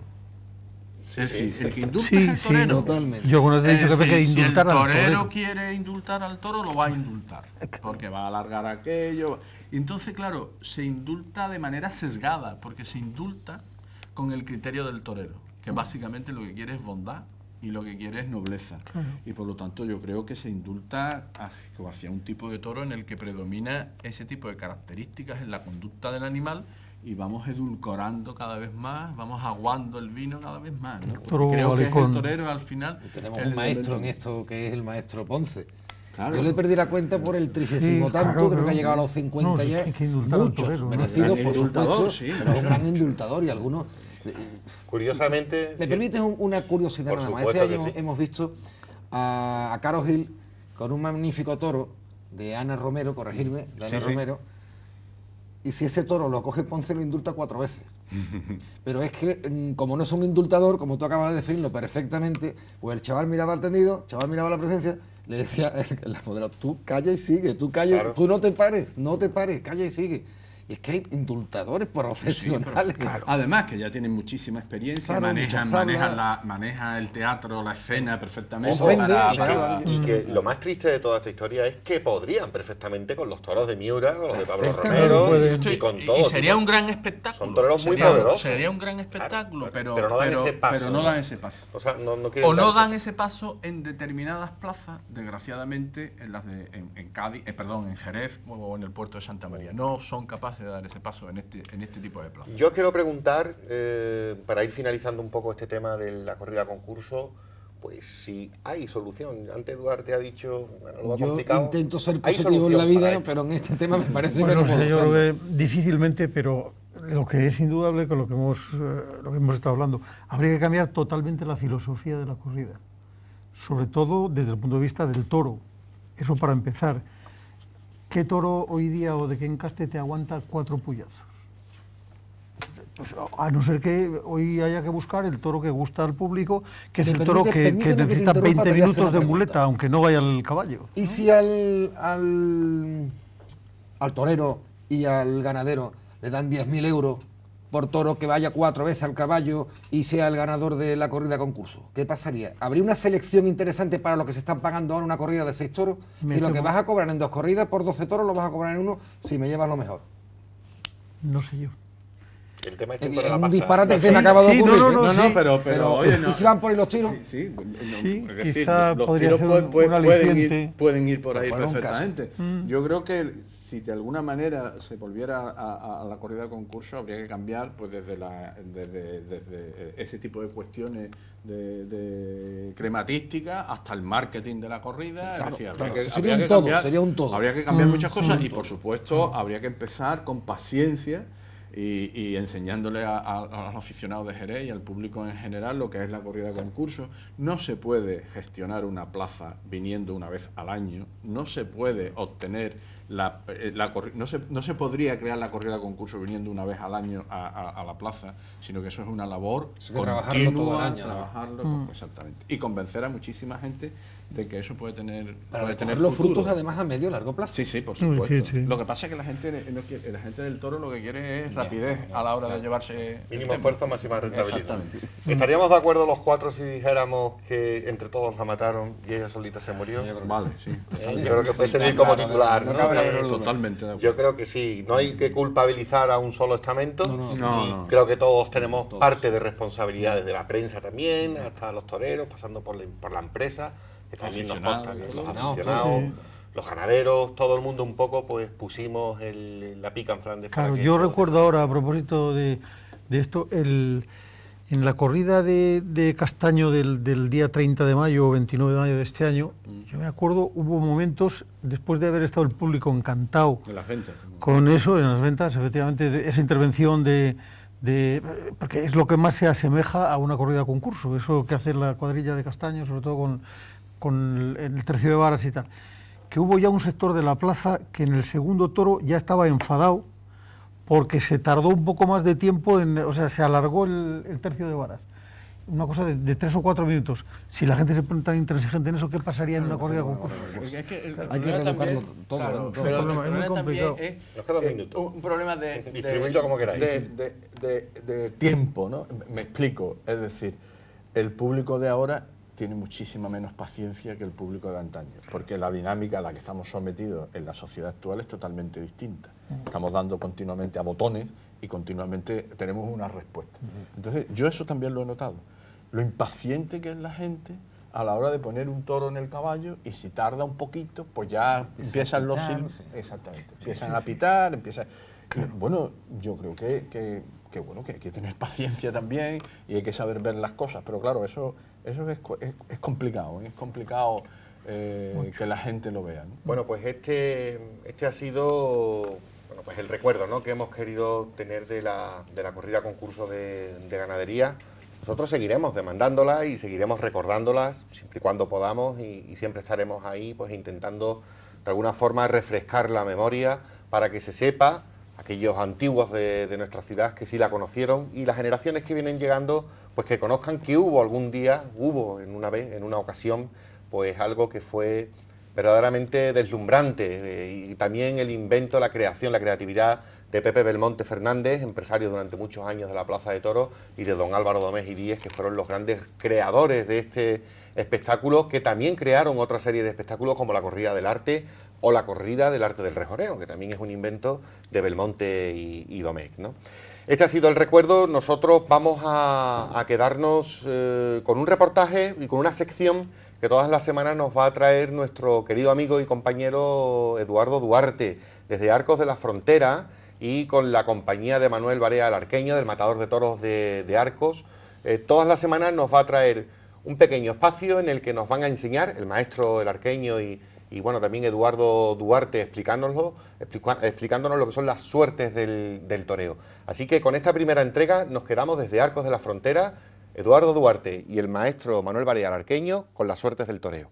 Speaker 3: Es decir, el que indulta
Speaker 2: Sí,
Speaker 3: es el
Speaker 2: sí,
Speaker 3: torero.
Speaker 4: Totalmente.
Speaker 2: Yo cuando te he
Speaker 3: Es
Speaker 2: dicho que hay que indultar
Speaker 3: si el
Speaker 2: al
Speaker 3: torero
Speaker 2: torero.
Speaker 3: quiere indultar al toro, lo va a indultar. Porque va a alargar aquello. Entonces, claro, se indulta de manera sesgada, porque se indulta con el criterio del torero, que básicamente lo que quiere es bondad y lo que quiere es nobleza. Y por lo tanto yo creo que se indulta hacia, hacia un tipo de toro en el que predomina ese tipo de características en la conducta del animal y vamos edulcorando cada vez más, vamos aguando el vino cada vez más. ¿no? Creo que es el torero al final.
Speaker 4: Y tenemos
Speaker 3: el
Speaker 4: un maestro en
Speaker 3: elemento-
Speaker 4: esto que es el maestro Ponce.
Speaker 3: Claro.
Speaker 4: Yo le perdí la cuenta por el trigésimo
Speaker 2: Sí,
Speaker 4: tanto,
Speaker 2: claro,
Speaker 4: creo que ha llegado a los 50
Speaker 2: No,
Speaker 4: ya.
Speaker 2: hay que
Speaker 4: Muchos
Speaker 2: torero, ¿no?
Speaker 4: merecidos, por supuesto,
Speaker 3: sí.
Speaker 4: pero es un gran indultador y algunos... eh,
Speaker 1: Curiosamente,
Speaker 4: ¿Me
Speaker 1: sí.
Speaker 4: permites un- una curiosidad
Speaker 1: Por
Speaker 4: nada más? Este año hemos,
Speaker 1: sí.
Speaker 4: hemos visto a, a Caro Gil con un magnífico toro de Ana Romero, corregirme, de Ana
Speaker 3: Sí, sí.
Speaker 4: Romero, y si ese toro lo coge Ponce lo indulta cuatro veces. Pero es que, mm, como no es un indultador, como tú acabas de definirlo perfectamente, pues el chaval miraba al tendido, el chaval miraba la presencia, le decía el apoderado, tú calla y sigue, tú calla,
Speaker 1: Claro.
Speaker 4: tú no te pares, no te pares, calla y sigue. Y es que hay indultadores profesionales.
Speaker 3: Además que ya tienen muchísima experiencia,
Speaker 4: Claro,
Speaker 3: manejan, manejan, la, maneja el teatro, la escena perfectamente. Para-
Speaker 4: y que-
Speaker 3: para-
Speaker 1: Y que lo más triste de toda esta historia es que podrían perfectamente con los toros de Miura, con los de Pablo Romero y, y con todo.
Speaker 3: y sería
Speaker 1: tipo.
Speaker 3: un gran espectáculo.
Speaker 1: Son toreros muy poderosos.
Speaker 3: Sería un gran espectáculo,
Speaker 1: Claro,
Speaker 3: pero,
Speaker 1: pero no dan ese paso,
Speaker 3: pero no dan ese paso.
Speaker 1: O sea, no, no quieren
Speaker 3: O no dan ese paso en determinadas plazas, desgraciadamente, en las de en, en Cádiz, eh, perdón, en Jerez o en el puerto de Santa María. No son capaces de dar ese paso en este, en este tipo de plazas.
Speaker 1: Yo quiero preguntar, eh, para ir finalizando un poco este tema de la corrida a concurso, pues si hay solución. Antes Duarte ha dicho, bueno, lo ha
Speaker 4: Yo
Speaker 1: complicado.
Speaker 4: intento ser
Speaker 1: ¿Hay
Speaker 4: positivo en la vida, pero en este tema me parece que
Speaker 2: Bueno,
Speaker 4: no
Speaker 2: no sé, yo creo que difícilmente, pero lo que es indudable con lo que hemos, eh, lo que hemos estado hablando, habría que cambiar totalmente la filosofía de la corrida, sobre todo desde el punto de vista del toro. Eso para empezar. ¿Qué toro hoy día o de qué encaste te aguanta cuatro puyazos? Pues, a no ser que hoy haya que buscar el toro que gusta al público, que es
Speaker 4: ¿Me
Speaker 2: el toro que, que
Speaker 4: que
Speaker 2: necesita
Speaker 4: interrumpa,
Speaker 2: 20
Speaker 4: te voy a hacer
Speaker 2: minutos de muleta, aunque no vaya el caballo.
Speaker 4: ¿Y si al, al, al torero y al ganadero le dan 10.000 euros por toro que vaya cuatro veces al caballo y sea el ganador de la corrida concurso? ¿Qué pasaría? ¿Habría una selección interesante para lo que se están pagando ahora una corrida de seis toros?
Speaker 2: Me
Speaker 4: si lo que vas a cobrar en dos corridas por 12 toros lo vas a cobrar en uno si me llevas lo mejor.
Speaker 2: No sé yo.
Speaker 1: El tema es
Speaker 4: Es
Speaker 1: que la
Speaker 4: un disparate que
Speaker 2: Sí,
Speaker 4: se me acaba de
Speaker 2: sí, no,
Speaker 4: ocurrir.
Speaker 2: no,
Speaker 4: ¿eh?
Speaker 2: no,
Speaker 3: No, no,
Speaker 2: sí.
Speaker 3: pero, pero,
Speaker 4: Pero,
Speaker 3: oye, no.
Speaker 4: ¿y si van por ahí los tiros?
Speaker 3: Sí, sí, no,
Speaker 2: Sí,
Speaker 3: es decir,
Speaker 2: quizá
Speaker 3: los
Speaker 2: podría
Speaker 3: tiros
Speaker 2: ser
Speaker 3: pueden,
Speaker 2: un-
Speaker 3: pueden-
Speaker 2: un
Speaker 3: pueden ir, pueden ir por ahí perfectamente. Yo creo que si de alguna manera se volviera a, a- a la corrida de concurso, habría que cambiar pues desde, la, desde, desde ese tipo de cuestiones de, de crematística hasta el marketing de la corrida.
Speaker 4: Claro,
Speaker 3: es decir,
Speaker 4: claro,
Speaker 3: habría que,
Speaker 4: sería un
Speaker 3: que
Speaker 4: todo,
Speaker 3: cambiar-
Speaker 4: sería un todo.
Speaker 3: Habría que cambiar
Speaker 2: Mm,
Speaker 3: muchas cosas
Speaker 2: mm.
Speaker 3: y, por supuesto, habría que empezar con paciencia y, y enseñándole a, a- a los aficionados de Jerez y al público en general lo que es la corrida de concurso. No se puede gestionar una plaza viniendo una vez al año, no se puede obtener la, eh, la corri- no, se, no se podría crear la corrida de concurso viniendo una vez al año a, a- a la plaza, sino que eso es una labor
Speaker 4: trabajarlo todo el año,
Speaker 3: trabajarlo,
Speaker 2: Mm.
Speaker 3: exactamente, y convencer a muchísima gente de que eso puede tener,
Speaker 4: Para
Speaker 3: puede tener
Speaker 4: los
Speaker 3: futuro.
Speaker 4: frutos además a medio y largo plazo.
Speaker 3: Sí, sí, por supuesto.
Speaker 2: sí, sí.
Speaker 3: Lo que pasa es que la gente, no quiere- la gente del toro lo que quiere es rapidez a la hora de llevarse.
Speaker 1: Mínimo esfuerzo, máxima rentabilidad. ¿Estaríamos de acuerdo los cuatro si dijéramos que entre todos la mataron y ella solita se murió?
Speaker 4: Yo creo que
Speaker 3: Vale, sí.
Speaker 1: Eh, Yo creo que puede servir como titular, ¿no?
Speaker 4: No cabe
Speaker 6: totalmente de acuerdo.
Speaker 1: Yo creo que sí, no hay que culpabilizar a un solo estamento.
Speaker 3: no,
Speaker 1: y
Speaker 3: no.
Speaker 1: creo que todos tenemos parte de responsabilidad, desde la prensa también, hasta los toreros, pasando por la, por la empresa, también
Speaker 6: los
Speaker 1: los
Speaker 4: aficionados,
Speaker 1: los ganaderos, todo el mundo un poco, pues pusimos el- la pica en Flandes.
Speaker 2: Claro, yo recuerdo ahora, a propósito de, de esto, el, en la corrida de, de Castaño del, del día 30 de mayo o 29 de mayo de este año, yo me acuerdo, hubo momentos, después de haber estado el público encantado
Speaker 3: En las ventas.
Speaker 2: con eso, en las ventas, efectivamente, de esa intervención de, de- Porque es lo que más se asemeja a una corrida concurso, eso que hace la cuadrilla de Castaño, sobre todo con, con el, el tercio de varas y tal. Que hubo ya un sector de la plaza que en el segundo toro ya estaba enfadado porque se tardó un poco más de tiempo, en, o sea, se alargó el, el tercio de varas. Una cosa de, de tres o cuatro minutos. Si la gente se pone tan intransigente en eso, ¿qué pasaría en una corrida concurso?
Speaker 7: Es que el
Speaker 4: Hay que reeducarlo
Speaker 7: también-
Speaker 4: todo,
Speaker 7: claro.
Speaker 4: Todo.
Speaker 7: Pero
Speaker 2: El
Speaker 7: el
Speaker 2: problema es muy complicado.
Speaker 7: es
Speaker 1: Nos queda un
Speaker 7: eh,
Speaker 1: minuto.
Speaker 7: un problema de, de-
Speaker 1: como
Speaker 3: de, de- de- de tiempo, ¿no? Me explico. Es decir, el público de ahora tiene muchísima menos paciencia que el público de antaño, porque la dinámica a la que estamos sometidos en la sociedad actual es totalmente distinta. Estamos dando continuamente a botones y continuamente tenemos una respuesta. Entonces, yo eso también lo he notado. Lo impaciente que es la gente a la hora de poner un toro en el caballo y si tarda un poquito, pues ya empiezan los. Exactamente. Empiezan a pitar, empiezan... y, bueno, yo creo que, que- que, bueno, que hay que tener paciencia también y hay que saber ver las cosas, pero claro, eso, eso es, es- es complicado, ¿eh? es complicado eh, que la gente lo vea. ¿no?
Speaker 1: Bueno, pues este, este ha sido bueno, pues el recuerdo ¿no? que hemos querido tener de la, de la corrida concurso de, de ganadería. Nosotros seguiremos demandándolas y seguiremos recordándolas siempre y cuando podamos y, y siempre estaremos ahí pues intentando de alguna forma refrescar la memoria para que se sepa, aquellos antiguos de, nuestra ciudad que sí la conocieron y las generaciones que vienen llegando pues que conozcan que hubo algún día, hubo en una vez, en una ocasión, pues algo que fue verdaderamente deslumbrante eh, y también el invento, la creación, la creatividad de Pepe Belmonte Fernández, empresario durante muchos años de la Plaza de Toros, y de don Álvaro Domés y Díez, que fueron los grandes creadores de este espectáculo, que también crearon otra serie de espectáculos como la corrida del arte o la corrida del arte del rejoreo, que también es un invento de Belmonte y, y Domecq, ¿no? Este ha sido el recuerdo. Nosotros vamos a, quedarnos eh, con un reportaje y con una sección que todas las semanas nos va a traer nuestro querido amigo y compañero Eduardo Duarte, desde Arcos de la Frontera y con la compañía de Manuel Barea el Arqueño, del Matador de Toros de, de Arcos. Eh, todas las semanas nos va a traer un pequeño espacio en el que nos van a enseñar el maestro el Arqueño y, y, bueno, también Eduardo Duarte explicándonoslo, explicándonos lo que son las suertes del, del toreo. Así que con esta primera entrega nos quedamos desde Arcos de la Frontera, Eduardo Duarte y el maestro Manuel el Arqueño con las suertes del toreo.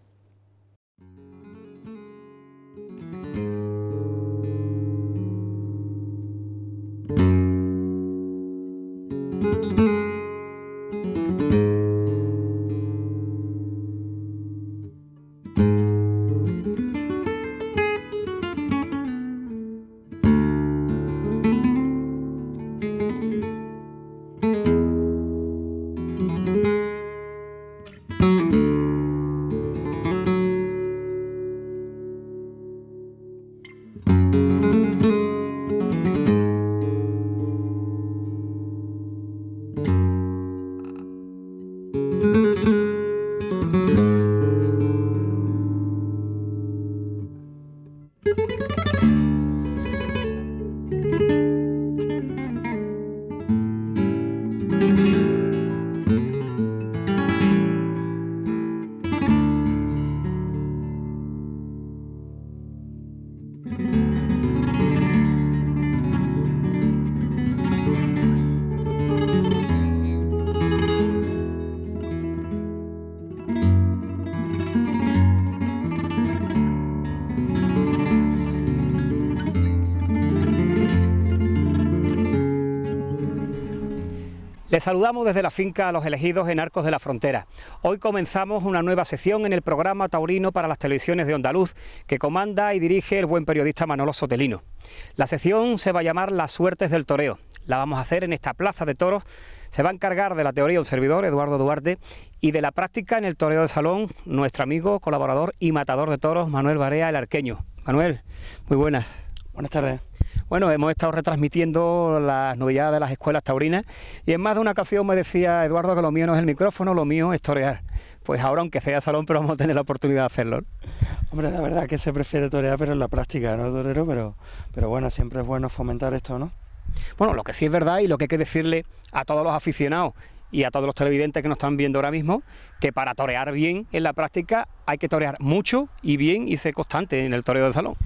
Speaker 8: Saludamos desde la finca Los Elegidos en Arcos de la Frontera. Hoy comenzamos una nueva sección en el programa taurino para las televisiones de Andaluz que comanda y dirige el buen periodista Manolo Sotelino. La sección se va a llamar Las suertes del toreo. La vamos a hacer en esta plaza de toros Se va a encargar de la teoría un servidor, Eduardo Duarte, y de la práctica en el toreo de salón, nuestro amigo, colaborador y matador de toros, Manuel Barea, el arqueño. Manuel, muy buenas.
Speaker 7: Buenas tardes.
Speaker 8: Bueno, hemos estado retransmitiendo las novedades de las escuelas taurinas y en más de una ocasión me decía Eduardo que lo mío no es el micrófono, lo mío es torear. Pues ahora, aunque sea salón, pero vamos a tener la oportunidad de hacerlo.
Speaker 7: Hombre, la verdad es que se prefiere torear, pero en la práctica, ¿no, torero? Pero, pero bueno, siempre es bueno fomentar esto, ¿no?
Speaker 8: Bueno, lo que sí es verdad y lo que hay que decirle a todos los aficionados y a todos los televidentes que nos están viendo ahora mismo, que para torear bien en la práctica hay que torear mucho y bien y ser constante en el toreo de salón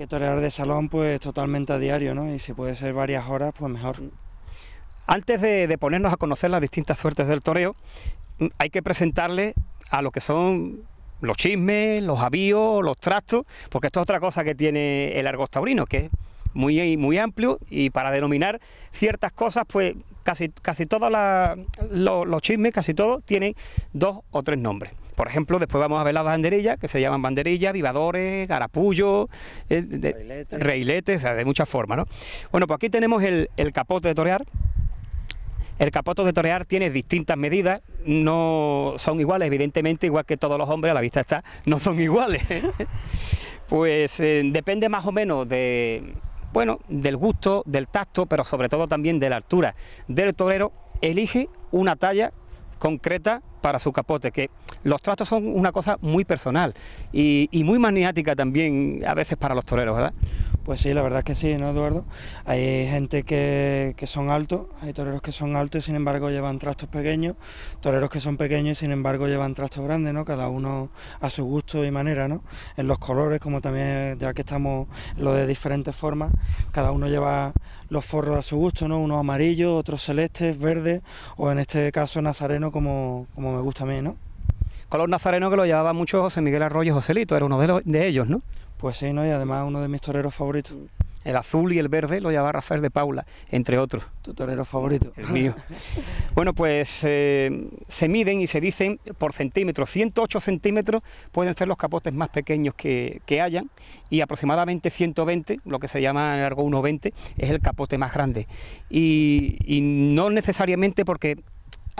Speaker 7: que torear de salón pues totalmente a diario, ¿no? Y si puede ser varias horas, pues mejor.
Speaker 8: Antes de, ponernos a conocer las distintas suertes del toreo, mm, hay que presentarle a lo que son los chismes, los avíos, los trastos, porque esto es otra cosa que tiene el argot taurino, que es muy, muy amplio y para denominar ciertas cosas, pues casi, casi todos los chismes, casi todos, tienen dos o tres nombres. Por ejemplo, después vamos a ver las banderillas, que se llaman banderillas, vivadores, garapullos, eh, reiletes, o sea, de muchas formas, ¿no? Bueno, pues aquí tenemos el, capote de torear. El capote de torear tiene distintas medidas, no son iguales, evidentemente, igual que todos los hombres, a la vista está, no son iguales. pues eh, depende más o menos de, bueno, del gusto, del tacto, pero sobre todo también de la altura del torero, elige una talla concreta para su capote, que los trastos son una cosa muy personal y, muy maniática también a veces para los toreros, ¿verdad?
Speaker 7: Pues sí, la verdad es que sí, ¿no, Eduardo? Hay gente que, son altos, hay toreros que son altos y sin embargo llevan trastos pequeños, toreros que son pequeños y sin embargo llevan trastos grandes, ¿no? Cada uno a su gusto y manera, ¿no? En los colores, como también, ya que estamos lo de diferentes formas, cada uno lleva los forros a su gusto, ¿no? Unos amarillos, otros celestes, verdes, o en este caso nazareno como, como me gusta a mí, ¿no?
Speaker 8: Color nazareno que lo llevaba mucho José Miguel Arroyo Joselito, era uno de, de ellos, ¿no?
Speaker 7: Pues sí, ¿no? Y además uno de mis toreros favoritos.
Speaker 8: El azul y el verde lo llevaba Rafael de Paula, entre otros.
Speaker 7: Tu torero favorito.
Speaker 8: El mío. bueno, pues eh, se miden y se dicen por centímetros. 108 centímetros pueden ser los capotes más pequeños que, hayan y aproximadamente 120, lo que se llama en largo 1,20, es el capote más grande. Y, y no necesariamente porque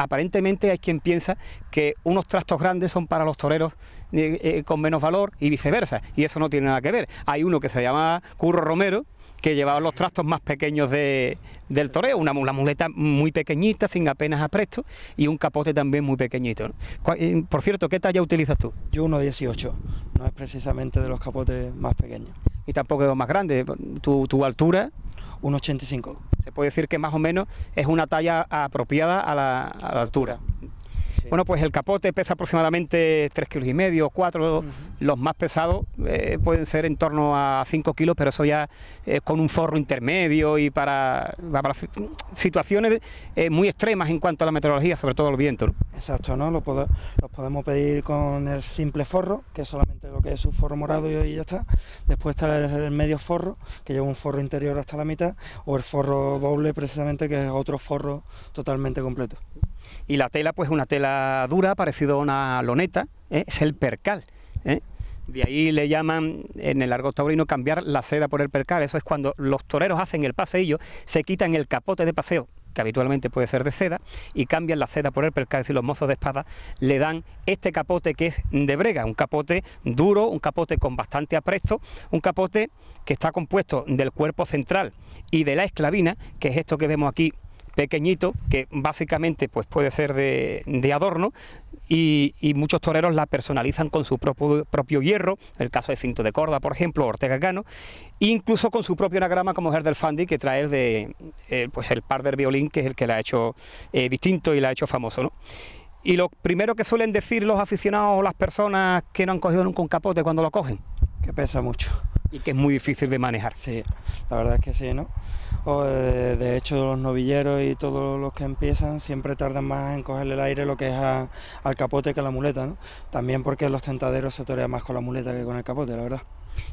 Speaker 8: aparentemente hay quien piensa que unos trastos grandes son para los toreros eh, eh, con menos valor y viceversa, y eso no tiene nada que ver. Hay uno que se llama Curro Romero, que llevaba los trastos más pequeños de, del toreo, una, muleta muy pequeñita, sin apenas apresto, y un capote también muy pequeñito. Eh, por cierto, ¿qué talla utilizas tú?
Speaker 7: Yo 1,18, no es precisamente de los capotes más pequeños.
Speaker 8: Y tampoco de los más grandes, tu, tu altura...
Speaker 7: 1,85.
Speaker 8: Se puede decir que más o menos es una talla apropiada a la, altura. Bueno, pues el capote pesa aproximadamente 3 kilos y medio, 4, los más pesados eh, pueden ser en torno a 5 kilos, pero eso ya es con un forro intermedio y para, situaciones eh, muy extremas en cuanto a la meteorología, sobre todo el viento.
Speaker 7: Exacto, ¿no? Lo los podemos pedir con el simple forro, que es solamente lo que es un forro morado y, ya está. Después está el, medio forro, que lleva un forro interior hasta la mitad, o el forro doble precisamente, que es otro forro totalmente completo.
Speaker 8: Y la tela, pues una tela dura, parecido a una loneta, ¿eh? es el percal. ¿eh? De ahí le llaman en el argot taurino cambiar la seda por el percal. Eso es cuando los toreros hacen el paseillo, se quitan el capote de paseo, que habitualmente puede ser de seda, y cambian la seda por el percal. Es decir, los mozos de espada le dan este capote que es de brega, un capote duro, un capote con bastante apresto, un capote que está compuesto del cuerpo central y de la esclavina, que es esto que vemos aquí pequeñito que básicamente pues puede ser de, adorno y, muchos toreros la personalizan con su propio, propio hierro, el caso de Finto de Corda, por ejemplo, Ortega Gano, incluso con su propio anagrama como es el del Fandi, que trae el de eh, pues el par del violín, que es el que la ha hecho eh, distinto y la ha hecho famoso, ¿no? Y lo primero que suelen decir los aficionados o las personas que no han cogido nunca un capote cuando lo cogen.
Speaker 7: Que pesa mucho.
Speaker 8: Y que es muy difícil de manejar.
Speaker 7: Sí, la verdad es que sí, ¿no? O de, hecho los novilleros y todos los que empiezan siempre tardan más en cogerle el aire lo que es al capote que a la muleta, ¿no? También porque los tentaderos se torean más con la muleta que con el capote, la verdad.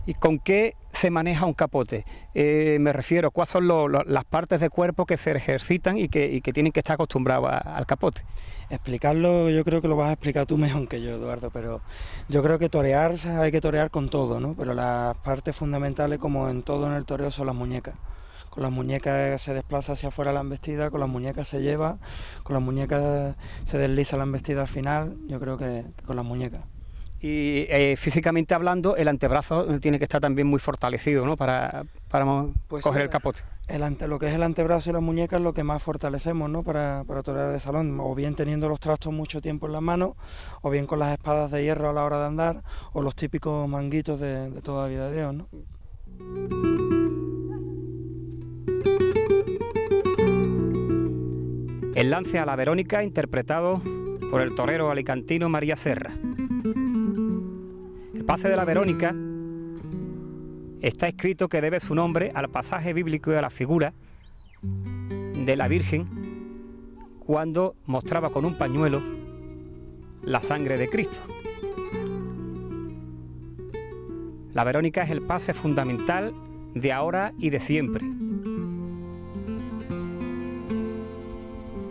Speaker 8: ¿Y con qué se maneja un capote? Eh, me refiero, ¿cuáles son las partes de cuerpo que se ejercitan y que, tienen que estar acostumbrados al capote?
Speaker 7: Explicarlo, yo creo que lo vas a explicar tú mejor que yo, Eduardo, pero yo creo que torear, hay que torear con todo, ¿no? Pero las partes fundamentales, como en todo en el toreo, son las muñecas con las muñecas se desplaza hacia afuera la embestida, con las muñecas se lleva, con las muñecas se desliza la embestida al final, yo creo que, con las muñecas.
Speaker 8: Y eh, físicamente hablando, el antebrazo tiene que estar también muy fortalecido, ¿no? Para, para pues coger el capote.
Speaker 7: El ante, lo que es el antebrazo y las muñecas es lo que más fortalecemos, ¿no? Para, para torear de salón, o bien teniendo los trastos mucho tiempo en las manos, o bien con las espadas de hierro a la hora de andar, o los típicos manguitos de, de toda vida de Dios, ¿no?
Speaker 8: El lance a la Verónica interpretado por el torero alicantino María Serra. El pase de la Verónica está escrito que debe su nombre al pasaje bíblico y a la figura de la Virgen cuando mostraba con un pañuelo la sangre de Cristo. La Verónica es el pase fundamental de ahora y de siempre.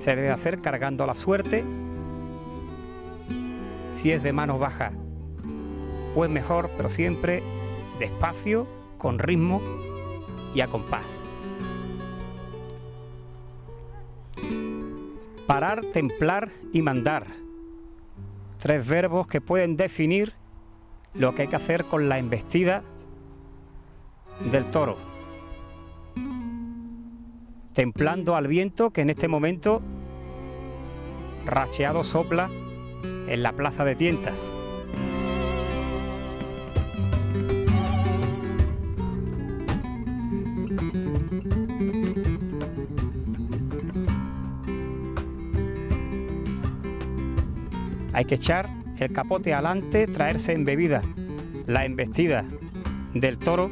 Speaker 8: Se debe hacer cargando la suerte. Si es de mano baja, pues mejor, pero siempre despacio, con ritmo y a compás. Parar, templar y mandar. Tres verbos que pueden definir lo que hay que hacer con la embestida del toro. Templando al viento que en este momento racheado sopla en la plaza de tientas. Hay que echar el capote adelante, traerse en bebida la embestida del toro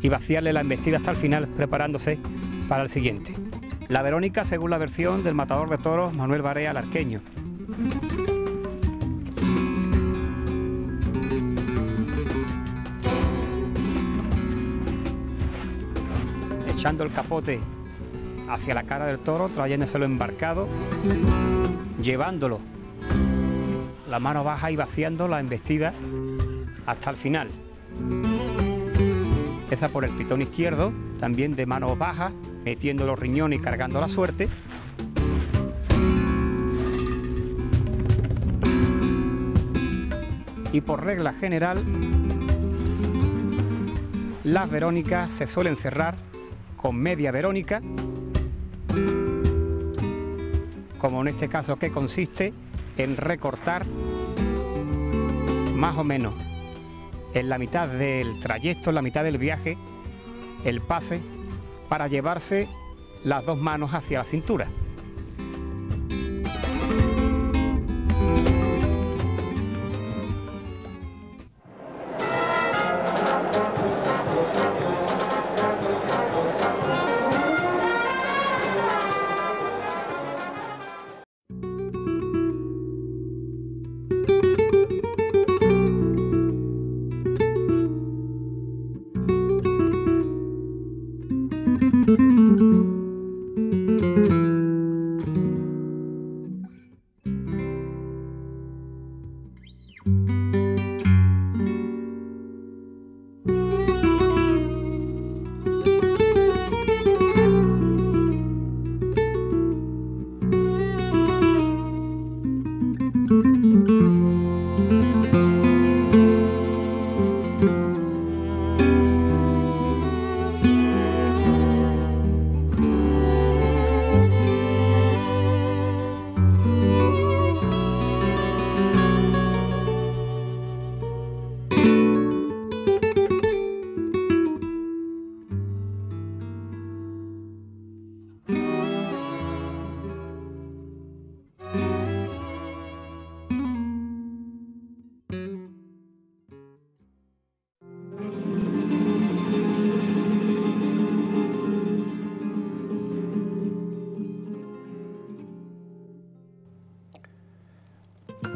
Speaker 8: y vaciarle la embestida hasta el final, preparándose para el siguiente. La Verónica, según la versión del matador de toros Manuel Barea Larqueño. Echando el capote hacia la cara del toro, trayéndoselo embarcado, llevándolo la mano baja y vaciando la embestida hasta el final. Esa por el pitón izquierdo, también de mano baja, metiendo los riñones y cargando la suerte. Y por regla general, las verónicas se suelen cerrar con media verónica, como en este caso que consiste en recortar más o menos en la mitad del trayecto, en la mitad del viaje, el pase para llevarse las dos manos hacia la cintura.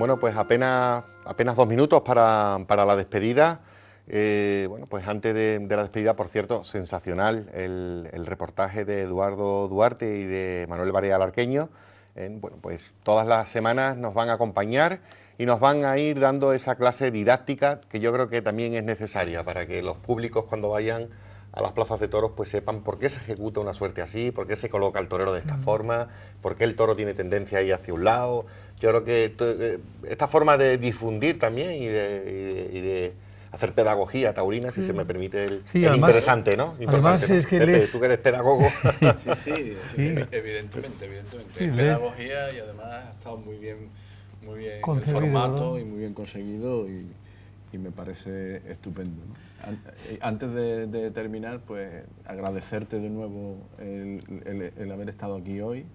Speaker 1: Bueno, pues apenas, apenas dos minutos para, la despedida. Eh, bueno, pues antes de, la despedida, por cierto, sensacional el, reportaje de Eduardo Duarte y de Manuel Barea Larqueño. bueno, pues todas las semanas nos van a acompañar y nos van a ir dando esa clase didáctica que yo creo que también es necesaria para que los públicos cuando vayan a las plazas de toros pues sepan por qué se ejecuta una suerte así, por qué se coloca el torero de esta forma, por qué el toro tiene tendencia a ir hacia un lado. Yo creo que eh, esta forma de difundir también y de, hacer pedagogía taurina, si se me permite, el, interesante, ¿no?
Speaker 2: además es que
Speaker 1: tú que eres pedagogo.
Speaker 3: sí, sí, evidentemente, evidentemente. pedagogía y además ha estado muy bien, muy bien el formato y muy bien conseguido y, me parece estupendo. Eh, antes de, terminar, pues agradecerte de nuevo el haber estado aquí hoy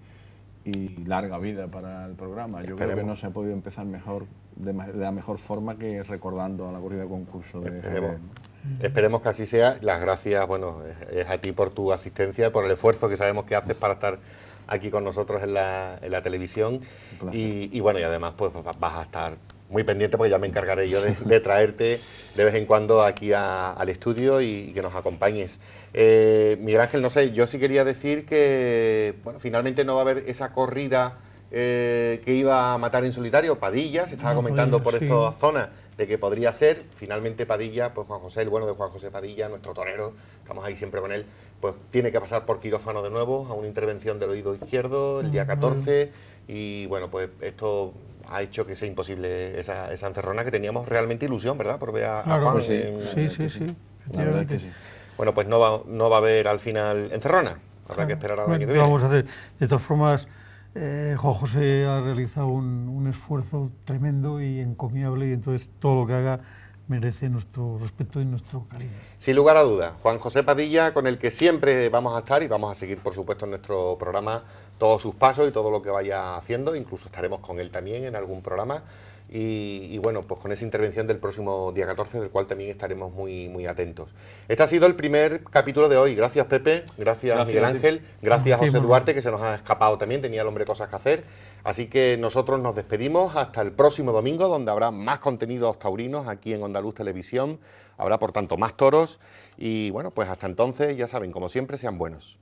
Speaker 3: y larga vida para el programa. Yo creo que no se ha podido empezar mejor de, la mejor forma que recordando a la corrida de concurso de
Speaker 1: Esperemos. que así sea. Las gracias, bueno, es a ti por tu asistencia, por el esfuerzo que sabemos que haces para estar aquí con nosotros en la, en la televisión. Y, bueno, y además pues vas a estar muy pendiente porque ya me encargaré yo de, traerte de vez en cuando aquí al estudio y, que nos acompañes. Eh, Miguel Ángel, no sé, yo sí quería decir que bueno, finalmente no va a haber esa corrida eh, que iba a matar en solitario, Padilla, se estaba comentando por esta zona de que podría ser, finalmente Padilla, pues Juan José, el bueno de Juan José Padilla, nuestro torero, estamos ahí siempre con él, pues tiene que pasar por quirófano de nuevo, a una intervención del oído izquierdo el día 14 y bueno, pues esto ha hecho que sea imposible esa, esa encerrona que teníamos realmente ilusión, ¿verdad? Por ver a, Juan.
Speaker 2: sí. sí, sí, sí,
Speaker 1: La verdad que sí. Bueno, pues no va, no va a haber al final encerrona. Habrá que esperar al año que viene.
Speaker 2: Vamos a hacer. De todas formas, eh, Juan José ha realizado un, un, esfuerzo tremendo y encomiable y entonces todo lo que haga merece nuestro respeto y nuestro cariño.
Speaker 1: Sin lugar a dudas, Juan José Padilla, con el que siempre vamos a estar y vamos a seguir, por supuesto, en nuestro programa todos sus pasos y todo lo que vaya haciendo, incluso estaremos con él también en algún programa. Y, bueno, pues con esa intervención del próximo día 14, del cual también estaremos muy, muy atentos. Este ha sido el primer capítulo de hoy. Gracias, Pepe. Gracias, Miguel Ángel. Gracias, José Duarte, que se nos ha escapado también. Tenía el hombre cosas que hacer. Así que nosotros nos despedimos hasta el próximo domingo, donde habrá más contenidos taurinos aquí en Andaluz Televisión. Habrá, por tanto, más toros. Y bueno, pues hasta entonces, ya saben, como siempre, sean buenos.